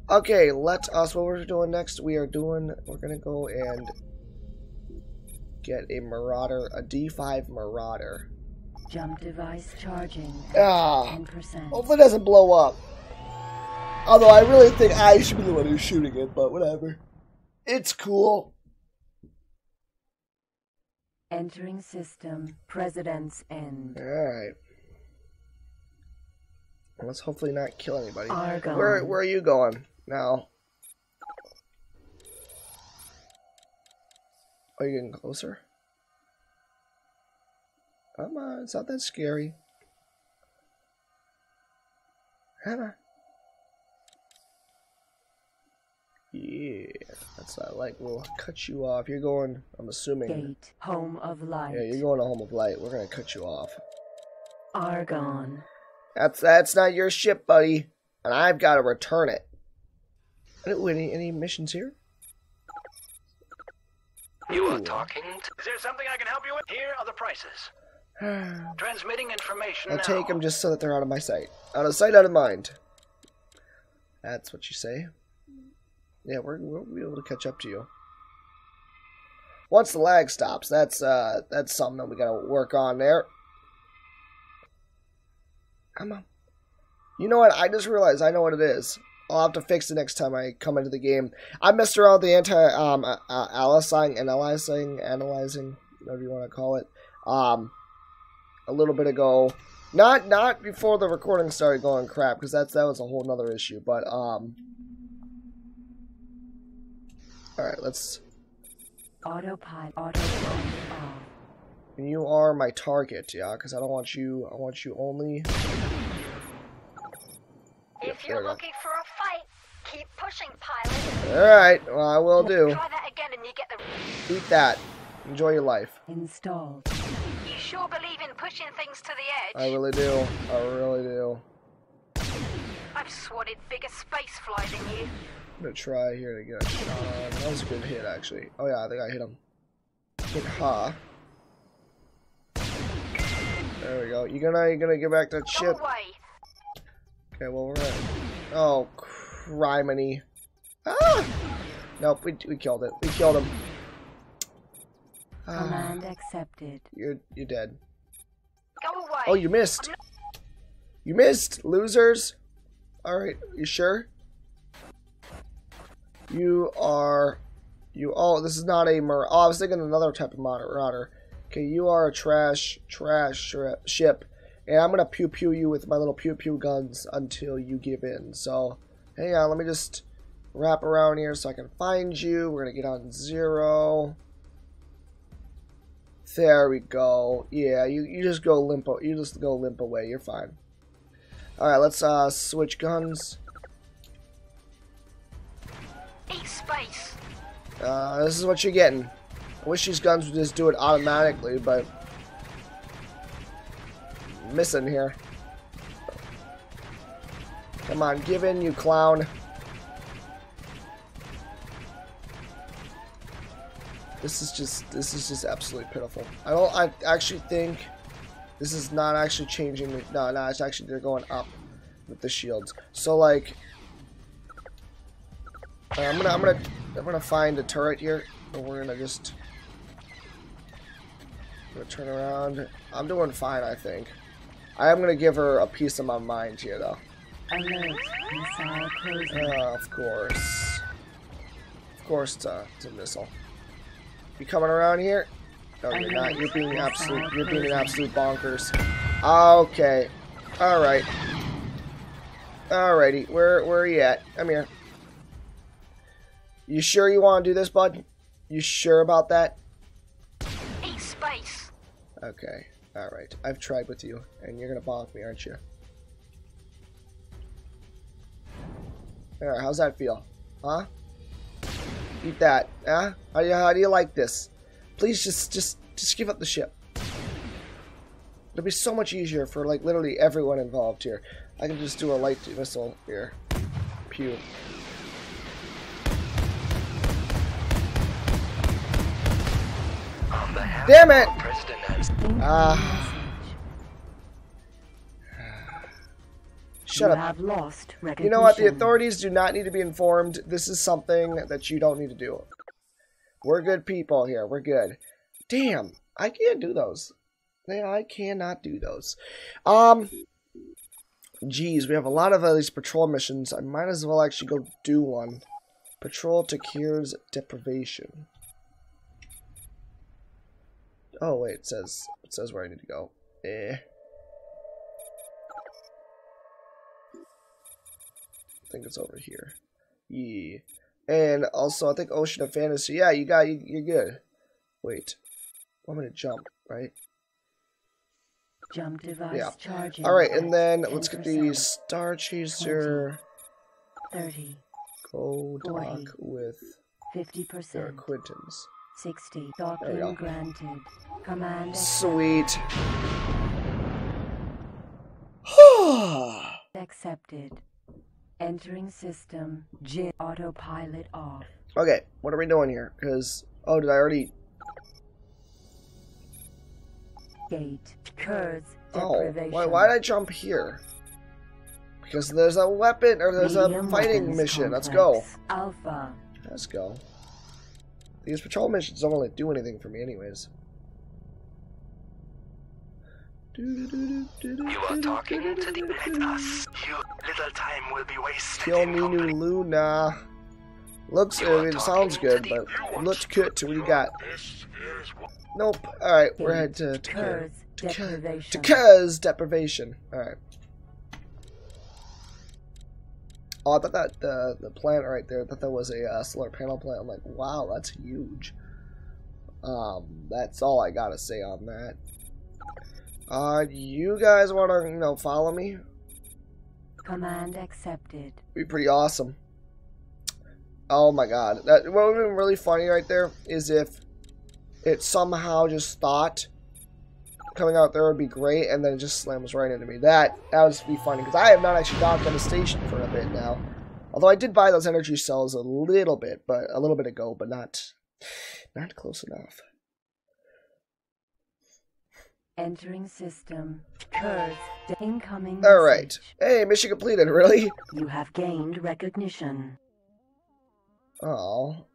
Okay, let us. What we're doing next? We are doing. We're gonna go and get a Marauder, a D5 Marauder. Jump device charging. Ah, Ten percent. hopefully it doesn't blow up. Although I really think I should be the one who's shooting it, but whatever. It's cool. Entering system. President's end. All right. Let's hopefully not kill anybody. Argon. Where Where are you going now? Are you getting closer? Come on, uh, it's not that scary. Come on. Yeah, that's not like we'll cut you off. You're going. I'm assuming. Gate. Home of light. Yeah, you're going to Home of Light. We're gonna cut you off. Argon. That's that's not your ship, buddy, and I've got to return it. Ooh, Any any missions here? You are Ooh. talking. To, Is there something I can help you with? Here are the prices. I'll Transmitting information now. take them just so that they're out of my sight. Out of sight, out of mind. That's what you say. Yeah, we're, we'll be able to catch up to you. Once the lag stops, that's uh that's something that we gotta work on there. Come on. You know what? I just realized I know what it is. I'll have to fix it next time I come into the game. I messed around with the anti um uh, uh, analyzing, analyzing, analyzing, whatever you want to call it, um, a little bit ago. Not not before the recording started going crap, because that's that was a whole nother issue. But um, all right, let's. Autopilot. Autopilot off. You are my target, yeah, because I don't want you. I want you only. If you're looking for a fight, keep pushing, pilot. All right, well I will do. Try that again and you get the... Eat that. Enjoy your life. Installed. Sure believe in pushing things to the edge. I really do. I really do. I've swatted bigger space fly than you. I'm gonna try here to get a shot on. That was a good hit, actually. Oh yeah, I think I hit him. Hit ha. There we go. You gonna you gonna get back that ship? Okay, well we're gonna Oh, criminy. Ah! Nope, we, we killed it. We killed him. Command uh, accepted. you're, you're dead. Go away. Oh, you missed. You missed, losers. Alright, you sure? You are... You... Oh, this is not a mar... Oh, I was thinking another type of marauder. Okay, you are a trash, trash ship. And I'm gonna pew-pew you with my little pew-pew guns until you give in. So, hang on, let me just wrap around here so I can find you. We're gonna get on zero. There we go. Yeah, you, you just go limp. You just go limp away. You're fine. All right, let's uh switch guns. Eat space. Uh, this is what you're getting. I wish these guns would just do it automatically, but missing here. Come on, give in, you clown. This is just this is just absolutely pitiful. I don't I actually think this is not actually changing the, no no it's actually they're going up with the shields. So like uh, I'm gonna I'm gonna I'm gonna find a turret here and we're gonna just gonna turn around. I'm doing fine I think. I am gonna give her a piece of my mind here though. Alert. Missile closing. Uh, of course. Of course it's a missile. You coming around here? No, you're not. You're being absolute. You're being an absolute bonkers. Okay. All right. Alrighty. Where where are you at? Come here. You sure you want to do this, bud? You sure about that? Eat space. Okay. All right. I've tried with you, and you're gonna bonk me, aren't you? All right. How's that feel? Huh? Eat that. Huh? How do you how do you like this? Please just just just give up the ship. It'll be so much easier for like literally everyone involved here. I can just do a light missile here. Pew. Damn it! Ah. Shut you up. lost. You know what? The authorities do not need to be informed. This is something that you don't need to do. We're good people here. We're good. Damn, I can't do those. Yeah, I cannot do those. Um, geez, we have a lot of uh, these patrol missions. I might as well actually go do one. Patrol to cures deprivation. Oh wait, it says it says where I need to go. Eh. I think it's over here. Yeah. And also, I think Ocean of Fantasy. Yeah, you got you. You're good. Wait, I'm gonna jump, right? Jump device Yeah. charging. All right, and then let's get the Star Chaser. 30, Go dock Forty. with 50%, their Quintons. 60. we Docking go. granted. Command Sweet. accepted. Entering system. JIT autopilot off. okay, what are we doing here? Because oh, did I already? Gate. Kurds. Oh, why? Why did I jump here? Because there's a weapon or there's a fighting mission. Let's go. Alpha. Let's go. These patrol missions don't really do anything for me, anyways. You are talking to the Let us. You little time will be wasted. Kill in me, new complete- Luna. Looks, You I mean, it sounds good, but it looks good. What do you got? This is what Nope. All right, we're Gate. headed to to Deprivation. Cuz deprivation. All right. Oh, I thought that the the plant right there. I thought that was a uh, solar panel plant. I'm like, wow, that's huge. Um, that's all I gotta say on that. Uh, you guys want to, you know, follow me? Command accepted. be pretty awesome. Oh my god. That what would have been really funny right there is if it somehow just thought coming out there would be great and then it just slams right into me. That that would be funny because I have not actually docked at a station for a bit now. Although I did buy those energy cells a little bit, but a little bit ago, but not not close enough. Entering system. Incoming All right. Hey, mission completed. Really? You have gained recognition. Oh.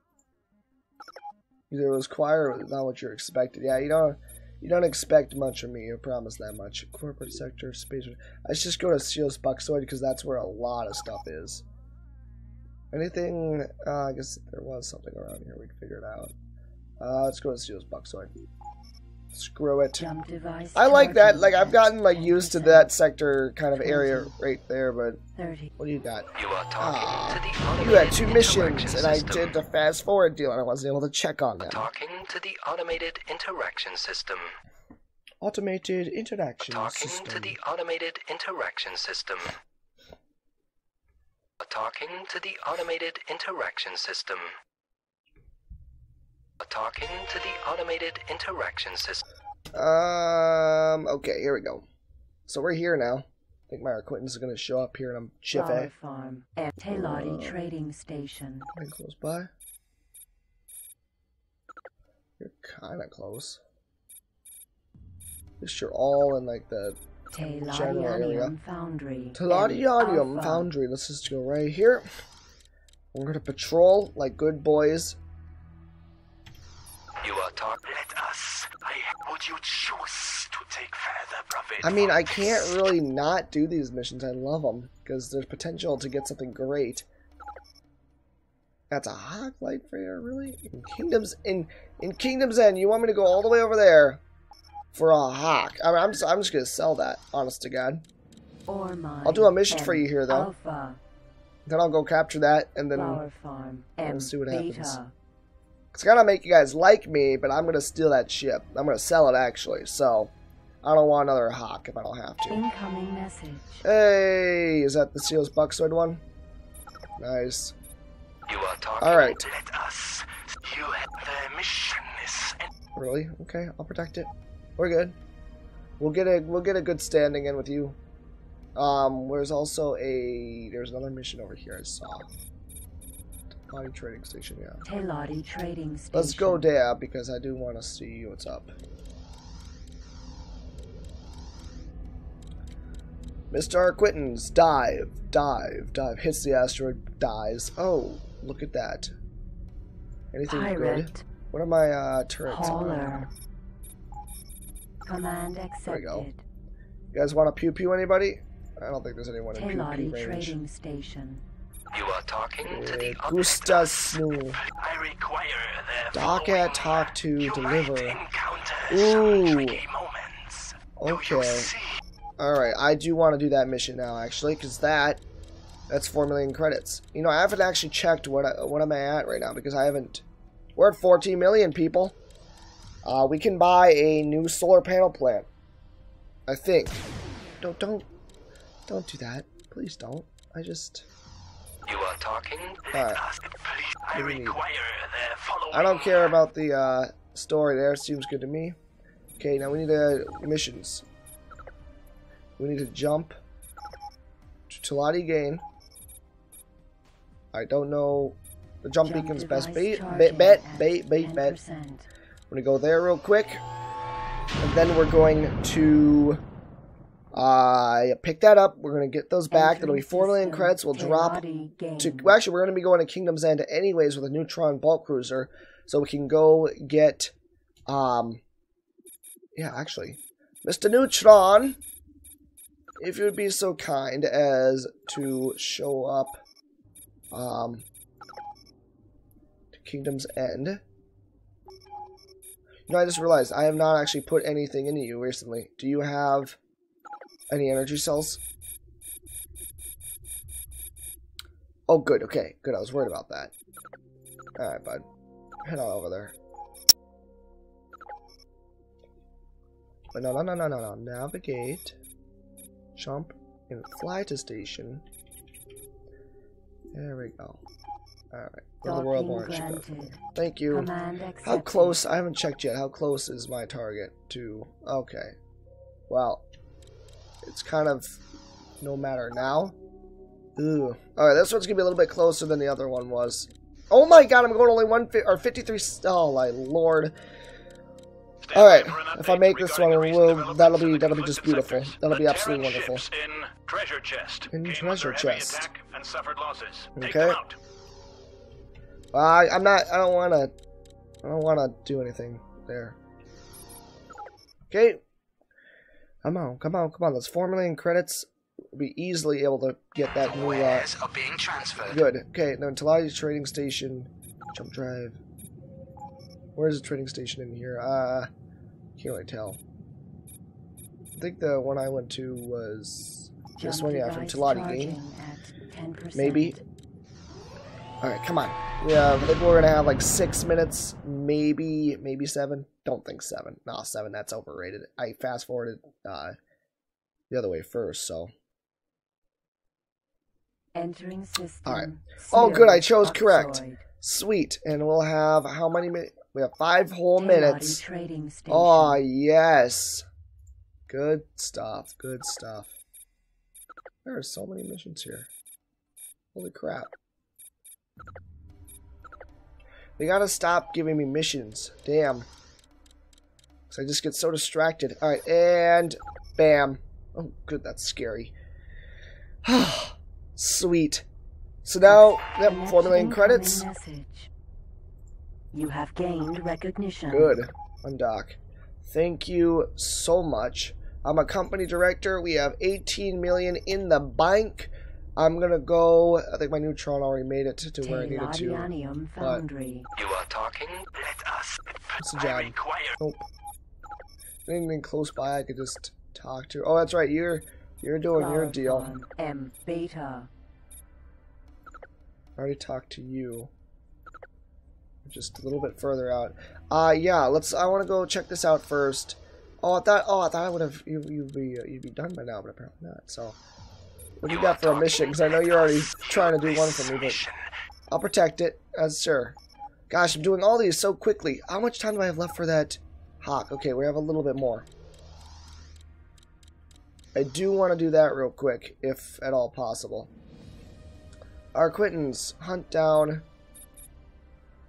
Either it was choir or not what you're expected. Yeah, you don't you don't expect much from me, I promise that much. Corporate sector, space Let's just go to Ceo's Buckzoid because that's where a lot of stuff is. Anything uh, I guess there was something around here we can figure it out. Uh, let's go to Ceo's Buckzoid. Screw it. Jump device. I like that. Like I've gotten like used to that sector kind of area right there, but what do you got? You are talking Ah, to the You had two missions, and I did the fast forward deal, and I wasn't able to check on them. Talking to the automated interaction system. Automated interaction Talking system. to the automated interaction system. Talking to the automated interaction system. Talking to the automated interaction system. Um. Okay, here we go. So we're here now. I think my acquaintance is gonna show up here, and I'm Flower Chiffy. Farm. And Teladi Trading Station. Pretty close by. You're kind of close. At least you're all in like the General area. Teladianium Foundry. Teladianium Alpha. Foundry. Let's just go right here. We're gonna patrol like good boys. You are talking. Let us. I would you choose to take further profit I mean, I can't really not do these missions. I love them because there's potential to get something great. That's a hot light for you, really? In Kingdoms in in Kingdoms End, you want me to go all the way over there for a hawk? I mean, I'm just, I'm just gonna sell that, honest to God. Ore mine. I'll do a mission for you here, though. Alpha. Then I'll go capture that, and then Flower Farm. we'll and see what Beta. happens. It's gonna make you guys like me. But I'm gonna steal that ship. I'm gonna sell it actually. So I don't want another hawk if I don't have to. Incoming message. Hey, is that the Ceo's Buckzoid one? Nice. You are talking. All right. Let us. You have the mission is Really? Okay, I'll protect it. We're good. We'll get a we'll get a good standing in with you. Um, there's also a there's another mission over here I saw. Body trading station, yeah. Teladi Trading Station. Let's go there because I do want to see what's up. Mr. Quittens, dive, dive, dive. Hits the asteroid, dies. Oh, look at that. Anything good? Pirate. What are my uh, turrets? on? Hauler. Command There accepted. we go. You guys want to pew pew anybody? I don't think there's anyone in pew pew range. Trading Station. You are talking to the Gusta Snoo. I require the Dock at talk to You deliver. Ooh. Okay. Alright, I do want to do that mission now, actually, because that, that's 4 million credits. You know, I haven't actually checked what, I, what am I at right now, because I haven't... We're at 14 million, people. Uh, we can buy a new solar panel plant. I think. Don't, don't, don't do that. Please don't. I just... You are talking. Alright. I do you need? require the following. I don't care about the uh, story there. Seems good to me. Okay, now we need uh, missions. We need to jump to Teladi Gain. I don't know. The jump, Jump beacon's best device bait. charging Bet, bet, bait, bait, bet. 10%. We're gonna go there real quick. And then we're going to uh, pick that up. We're gonna get those back. That'll be 4 million credits. We'll drop to well, actually we're going to be going to Kingdom's End anyways with a neutron bulk cruiser, so we can go get um yeah actually Mr. Neutron if you would be so kind as to show up um to Kingdom's End. You know, I just realized I have not actually put anything into you recently. Do you have any energy cells? Oh, good. Okay, good. I was worried about that. All right, bud. Head on over there. But no, no, no, no, no, no. Navigate. Jump and fly to station. There we go. All right. Where's the Royal Docking Orange Star? granted. Thank you. How close? I haven't checked yet. How close is my target to? Okay. Well, it's kind of no matter now. Ooh. All right, this one's gonna be a little bit closer than the other one was. Oh my god, I'm going only one or 53. st- Oh my lord. All right, by for an if I make this one, we'll- that'll be- that'll be just beautiful. That'll be absolutely wonderful. in treasure chest. In treasure chest. and suffered losses. Okay. I, I'm not. I don't want to. I don't want to do anything there. Okay. Come on, come on, come on. Those four million credits. We'll be easily able to get that new. Uh, are being transferred. good. Okay. Now, Teladi's trading station. Jump drive. Where's the trading station in here? Uh, can't really tell. I think the one I went to was this one. Yeah, from device Teladi Gain. charging at 10%. Maybe. Alright, come on. Yeah, I think we're gonna have like six minutes, maybe maybe seven. Don't think seven. Nah, seven, that's overrated. I fast forwarded uh the other way first, so Entering system. Alright. Oh, good, I chose correct. Sweet. And we'll have how many minutes? We have five whole minutes. Trading. Oh yes. Good stuff. Good stuff. There are so many missions here. Holy crap. They gotta stop giving me missions. Damn. So I just get so distracted. Alright, and bam. Oh, good, that's scary. Sweet. So now, yep, 4 million Connection credits. Message. You have gained recognition. Good. Undock. Thank you so much. I'm a company director. We have 18 million in the bank. I'm gonna go. I think my neutron already made it to where I needed to. Teladianium but- Foundry. You are talking? Let us. What's the I job? require. Nope. Anything close by I could just talk to. Oh, that's right. You're you're doing your deal. Clarifon M Beta. I already talked to you. Just a little bit further out. Uh yeah, let's I wanna go check this out first. Oh I thought oh I thought I would have you you'd be uh, you'd be done by now, but apparently not. So what do you got for a mission? Because I know you're already trying to do one for me, but I'll protect it, as sure. Gosh, I'm doing all these so quickly. How much time do I have left for that hawk? Okay, we have a little bit more. I do want to do that real quick, if at all possible. Arquitens hunt down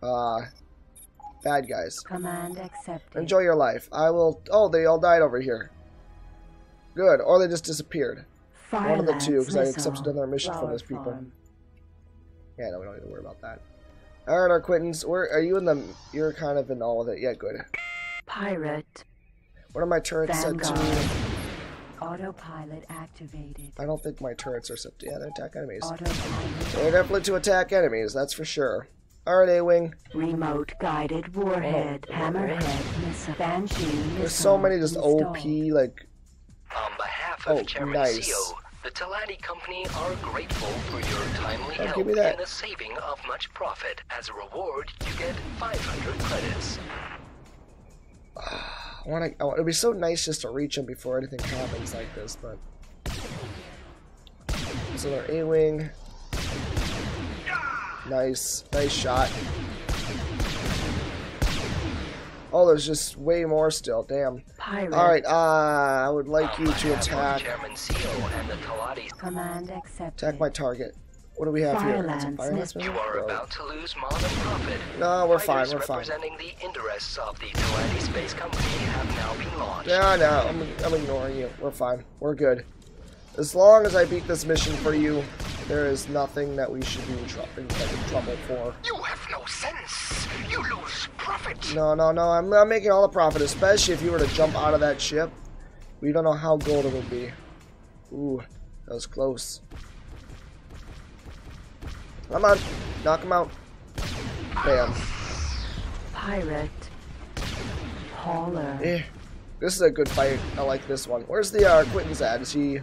uh bad guys. Command accepted. Enjoy your life. I will oh they all died over here. Good. Or they just disappeared. One of the two, because I accepted another mission from those people. Yeah, no, we don't need to worry about that. Alright, Arquitens, where are you in the you're kind of in all of it. Yeah, good. Pirate. What are my turrets set to? Autopilot activated. I don't think my turrets are set to yeah, to attack enemies. Autopilot. They're definitely to attack enemies, that's for sure. Alright, A-Wing. Remote guided warhead. Oh, hammerhead. Missile. Banshee. There's so many just installed. OP, like, On behalf of Oh, Chairman nice. CEO, the Teladi Company are grateful for your timely Oh, help give me that. in the saving of much profit. As a reward, you get 500 credits. I want to. It'd be so nice just to reach them before anything happens like this, but. So their A-wing. Nice, nice shot. Oh, there's just way more still. Damn. Pirate. All right. Uh, I would like On you to attack. And the Command accepted. Attack my target. What do we have here? It's a Firelance Firelance missile. you mission? are Oh. about to lose more than profit. No, we're fine. We're fine. representing the interests of the Teladi Space Company have now been launched. No, no, I'm, I'm ignoring you. We're fine. We're good. As long as I beat this mission for you, there is nothing that we should be in, trou- in trouble for. You have no sense. You lose profit. No, no, no. I'm, I'm making all the profit, especially if you were to jump out of that ship. We don't know how gold it would be. Ooh, that was close. Come on, knock him out. Bam. Pirate. Hauler. Eh. This is a good fight. I like this one. Where's the uh, Quentin's at? Is he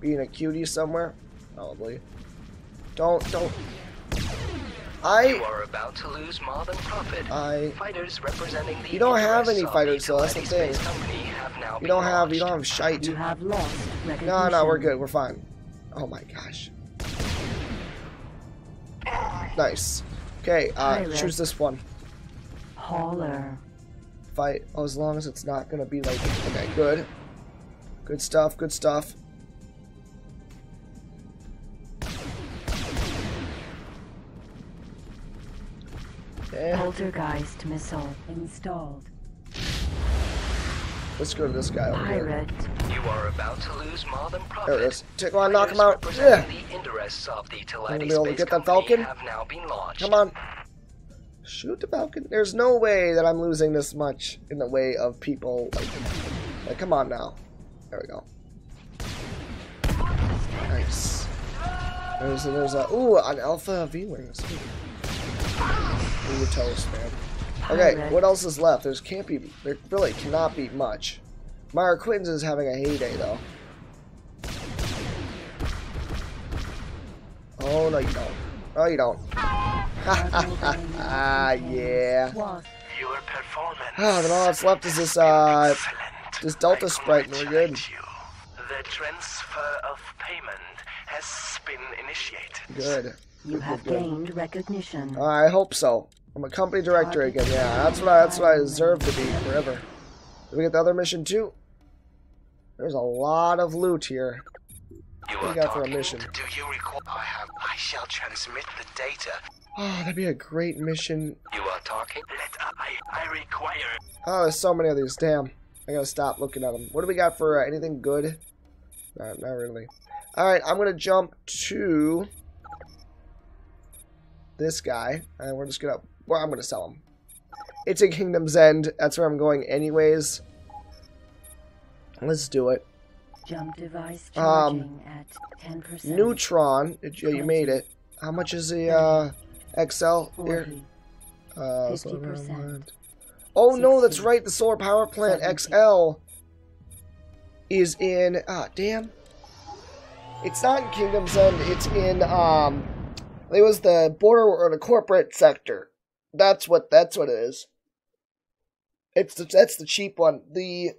being a cutie somewhere? Probably. Don't, don't. You I, are about to lose more than profit. I, Fighters representing the You don't have any fighters, though, that's the thing. Space Company have now you don't have, you don't have shite. You have lost. No, no, we're good. We're fine. Oh my gosh. Nice. Okay, uh, choose this one. Hauler. Fight. Oh, as long as it's not gonna be like. Okay, good. Good stuff. Good stuff. Okay. Poltergeist missile installed. Let's go to this guy over here. Pirate. You are about to lose more than profit. There it is. Take on, knock him out. Yeah. The interests of the gonna Teladi be able to get that Company Falcon? have now been launched. Come on. Shoot the Falcon. There's no way that I'm losing this much in the way of people. Like, like come on now. There we go. Nice. There's a, there's a ooh an Alpha V wing. Sweet. Ooh, toast, man. Okay, Pirate. what else is left? There's can't be. There really cannot be much. Myra Quittens is having a heyday though. Oh no, you don't. Oh, you don't. Ah, yeah. Your performance. Ah, then all that's left is this, uh, Excellent. this Delta Sprite and we're good. you. The transfer of payment has been initiated. Good. You have gained recognition. I hope so. I'm a company director again. Yeah, that's what I, that's what I deserve to be forever. Did we get the other mission too? There's a lot of loot here. You What do are you got for a mission? Do you recall? I have. I shall transmit the data. Oh, that'd be a great mission. You are talking. Let I. I require. Oh, there's so many of these. Damn. I gotta stop looking at them. What do we got for uh, anything good? Not, not really. Alright, I'm gonna jump to this guy. And we're just gonna... Well, I'm gonna sell him. It's in Kingdom's End. That's where I'm going anyways. Let's do it. Jump device Um, charging at 10%. Neutron. It- yeah, you made it. How much is the uh, XL here? Uh, 50%. solar power. Oh no, that's right. The solar power plant 70. XL is in. Ah, damn. It's not in Kingdom's End. It's in. Um, it was the border or the corporate sector. That's what. That's what it is. It's the, that's the cheap one. The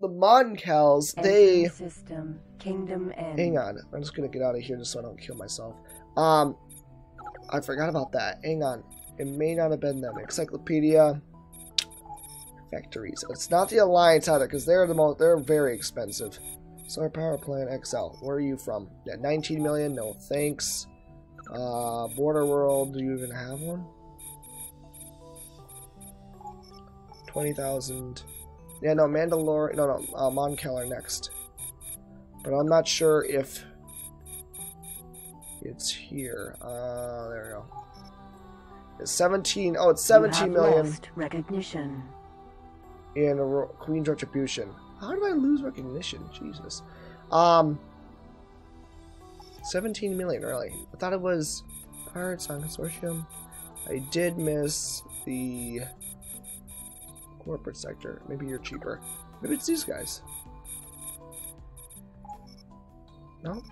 the Moncals, they. System. Kingdom End. Hang on. I'm just gonna get out of here just so I don't kill myself. Um, I forgot about that. Hang on. It may not have been them. Encyclopedia factories. It's not the Alliance either, because they're the most. They're very expensive. Solar Power Plant XL. Where are you from? Yeah, 19 million. No thanks. Uh, Border World. Do you even have one? 20,000. Yeah, no, Mandalore. No, no, uh, Monkeller next. But I'm not sure if it's here. Uh, there we go. It's 17. Oh, it's You have 17 million recognition. in a Queen's Retribution. How did I lose recognition? Jesus. Um, 17 million, really. I thought it was Pirates on Consortium. I did miss the corporate sector. Maybe you're cheaper. Maybe it's these guys. No?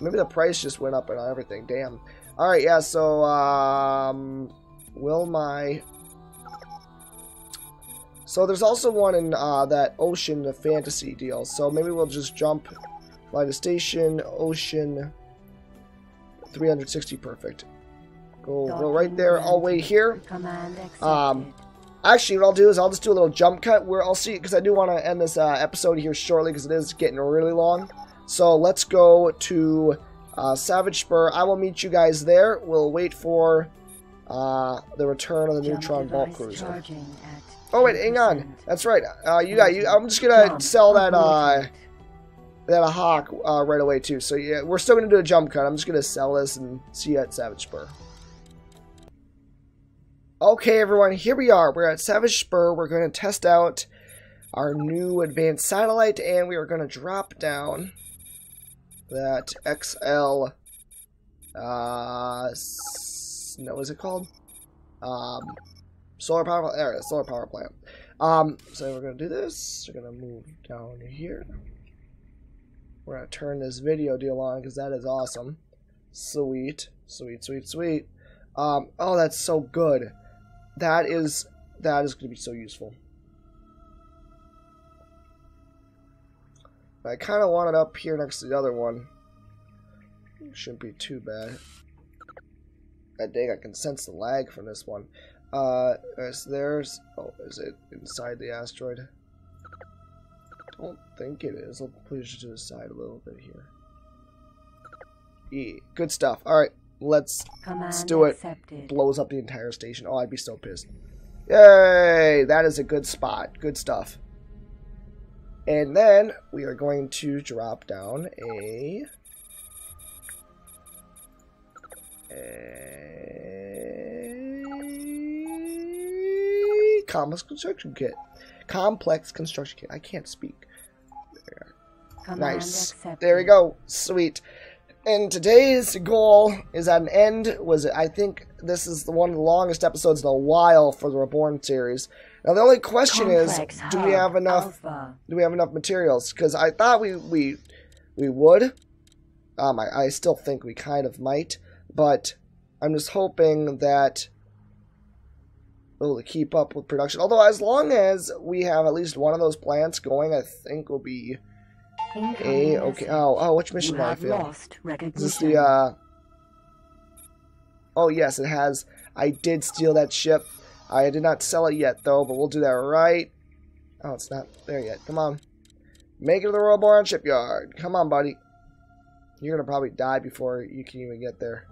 Maybe the price just went up and everything. Damn. Alright, yeah, so, um, will my so there's also one in uh, that Ocean Fantasy deal. So maybe we'll just jump, fly to station, Ocean, 360, perfect. Go, go right there. I'll wait here. Um, Actually, what I'll do is I'll just do a little jump cut where I'll see because I do want to end this uh, episode here shortly because it is getting really long. So let's go to uh, Savage Spur. I will meet you guys there. We'll wait for uh, the return of the Jump Neutron Bulk Cruiser. Oh wait, hang on. That's right. Uh, you got you. I'm just gonna sell that uh that a hawk uh, right away too. So yeah, we're still gonna do a jump cut. I'm just gonna sell this and see you at Savage Spur. Okay, everyone, here we are. We're at Savage Spur. We're to test out our new advanced satellite, and we are to drop down that XL. Uh, no, is it called? Um, solar power. There solar power plant. Um, so we're to do this. We're to move down here. We're to turn this video deal on because that is awesome. Sweet, sweet, sweet, sweet. Um, oh, that's so good. That is that is to be so useful. I kind of want it up here next to the other one. Shouldn't be too bad. God dang, I can sense the lag from this one. Uh, is there's oh, is it inside the asteroid? I don't think it is. I'll push it to the side a little bit here. E, good stuff. All right, let's Command do it. accepted. blows up the entire station. Oh, I'd be so pissed. Yay! That is a good spot. Good stuff. And then we are going to drop down a... a complex construction kit. Complex construction kit. I can't speak. Command Nice. accepted. There we go. Sweet. And today's goal is at an end. Was it? I think this is the one of the longest episodes in a while for the Reborn series. Now the only question Complex is, do we have enough? Alpha. Do we have enough materials? Because I thought we we we would. Um, I, I still think we kind of might, but I'm just hoping that we'll keep up with production. Although as long as we have at least one of those plants going, I think we'll be a okay. Oh oh, which mission did I lost Is this the uh Oh yes, it has. I did steal that ship. I did not sell it yet though, but we'll do that right. Oh, it's not there yet. Come on. Make it to the Royal Barn Shipyard. Come on, buddy. You're gonna probably die before you can even get there.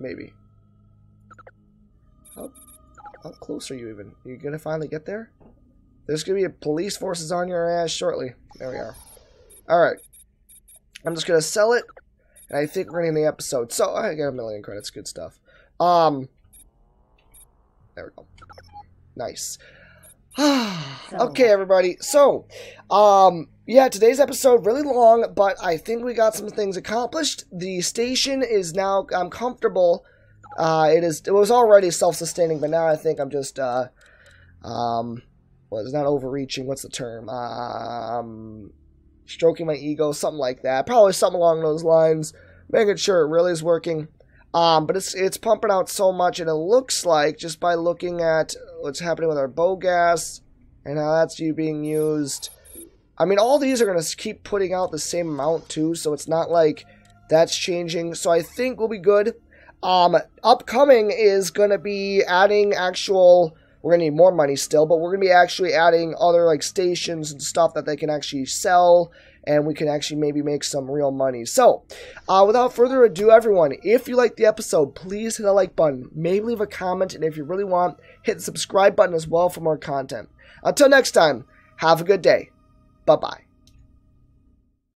Maybe. How, how close are you even? You gonna finally get there? There's gonna be police forces on your ass shortly. There we are. Alright. I'm just gonna sell it, and I think we're gonna end the episode. So I got a million credits, good stuff. Um, there we go. Nice. okay, everybody. So, um, yeah, today's episode really long, but I think we got some things accomplished. The station is now I'm comfortable. Uh, it is. It was already self-sustaining, but now I think I'm just uh, um, well, it's not overreaching. What's the term? Um, stroking my ego, something like that. Probably something along those lines. Making sure it really is working. Um, but it's it's pumping out so much, and it looks like just by looking at what's happening with our BoGas and how that's you being used. I mean, all these are gonna keep putting out the same amount too, so it's not like that's changing. So I think we'll be good. Um, upcoming is gonna be adding actual. We're gonna need more money still, but we're gonna be actually adding other like stations and stuff that they can actually sell, and we can actually maybe make some real money. So, uh, without further ado, everyone, if you liked the episode, please hit the like button, maybe leave a comment, and if you really want, hit the subscribe button as well for more content. Until next time, have a good day. Bye bye.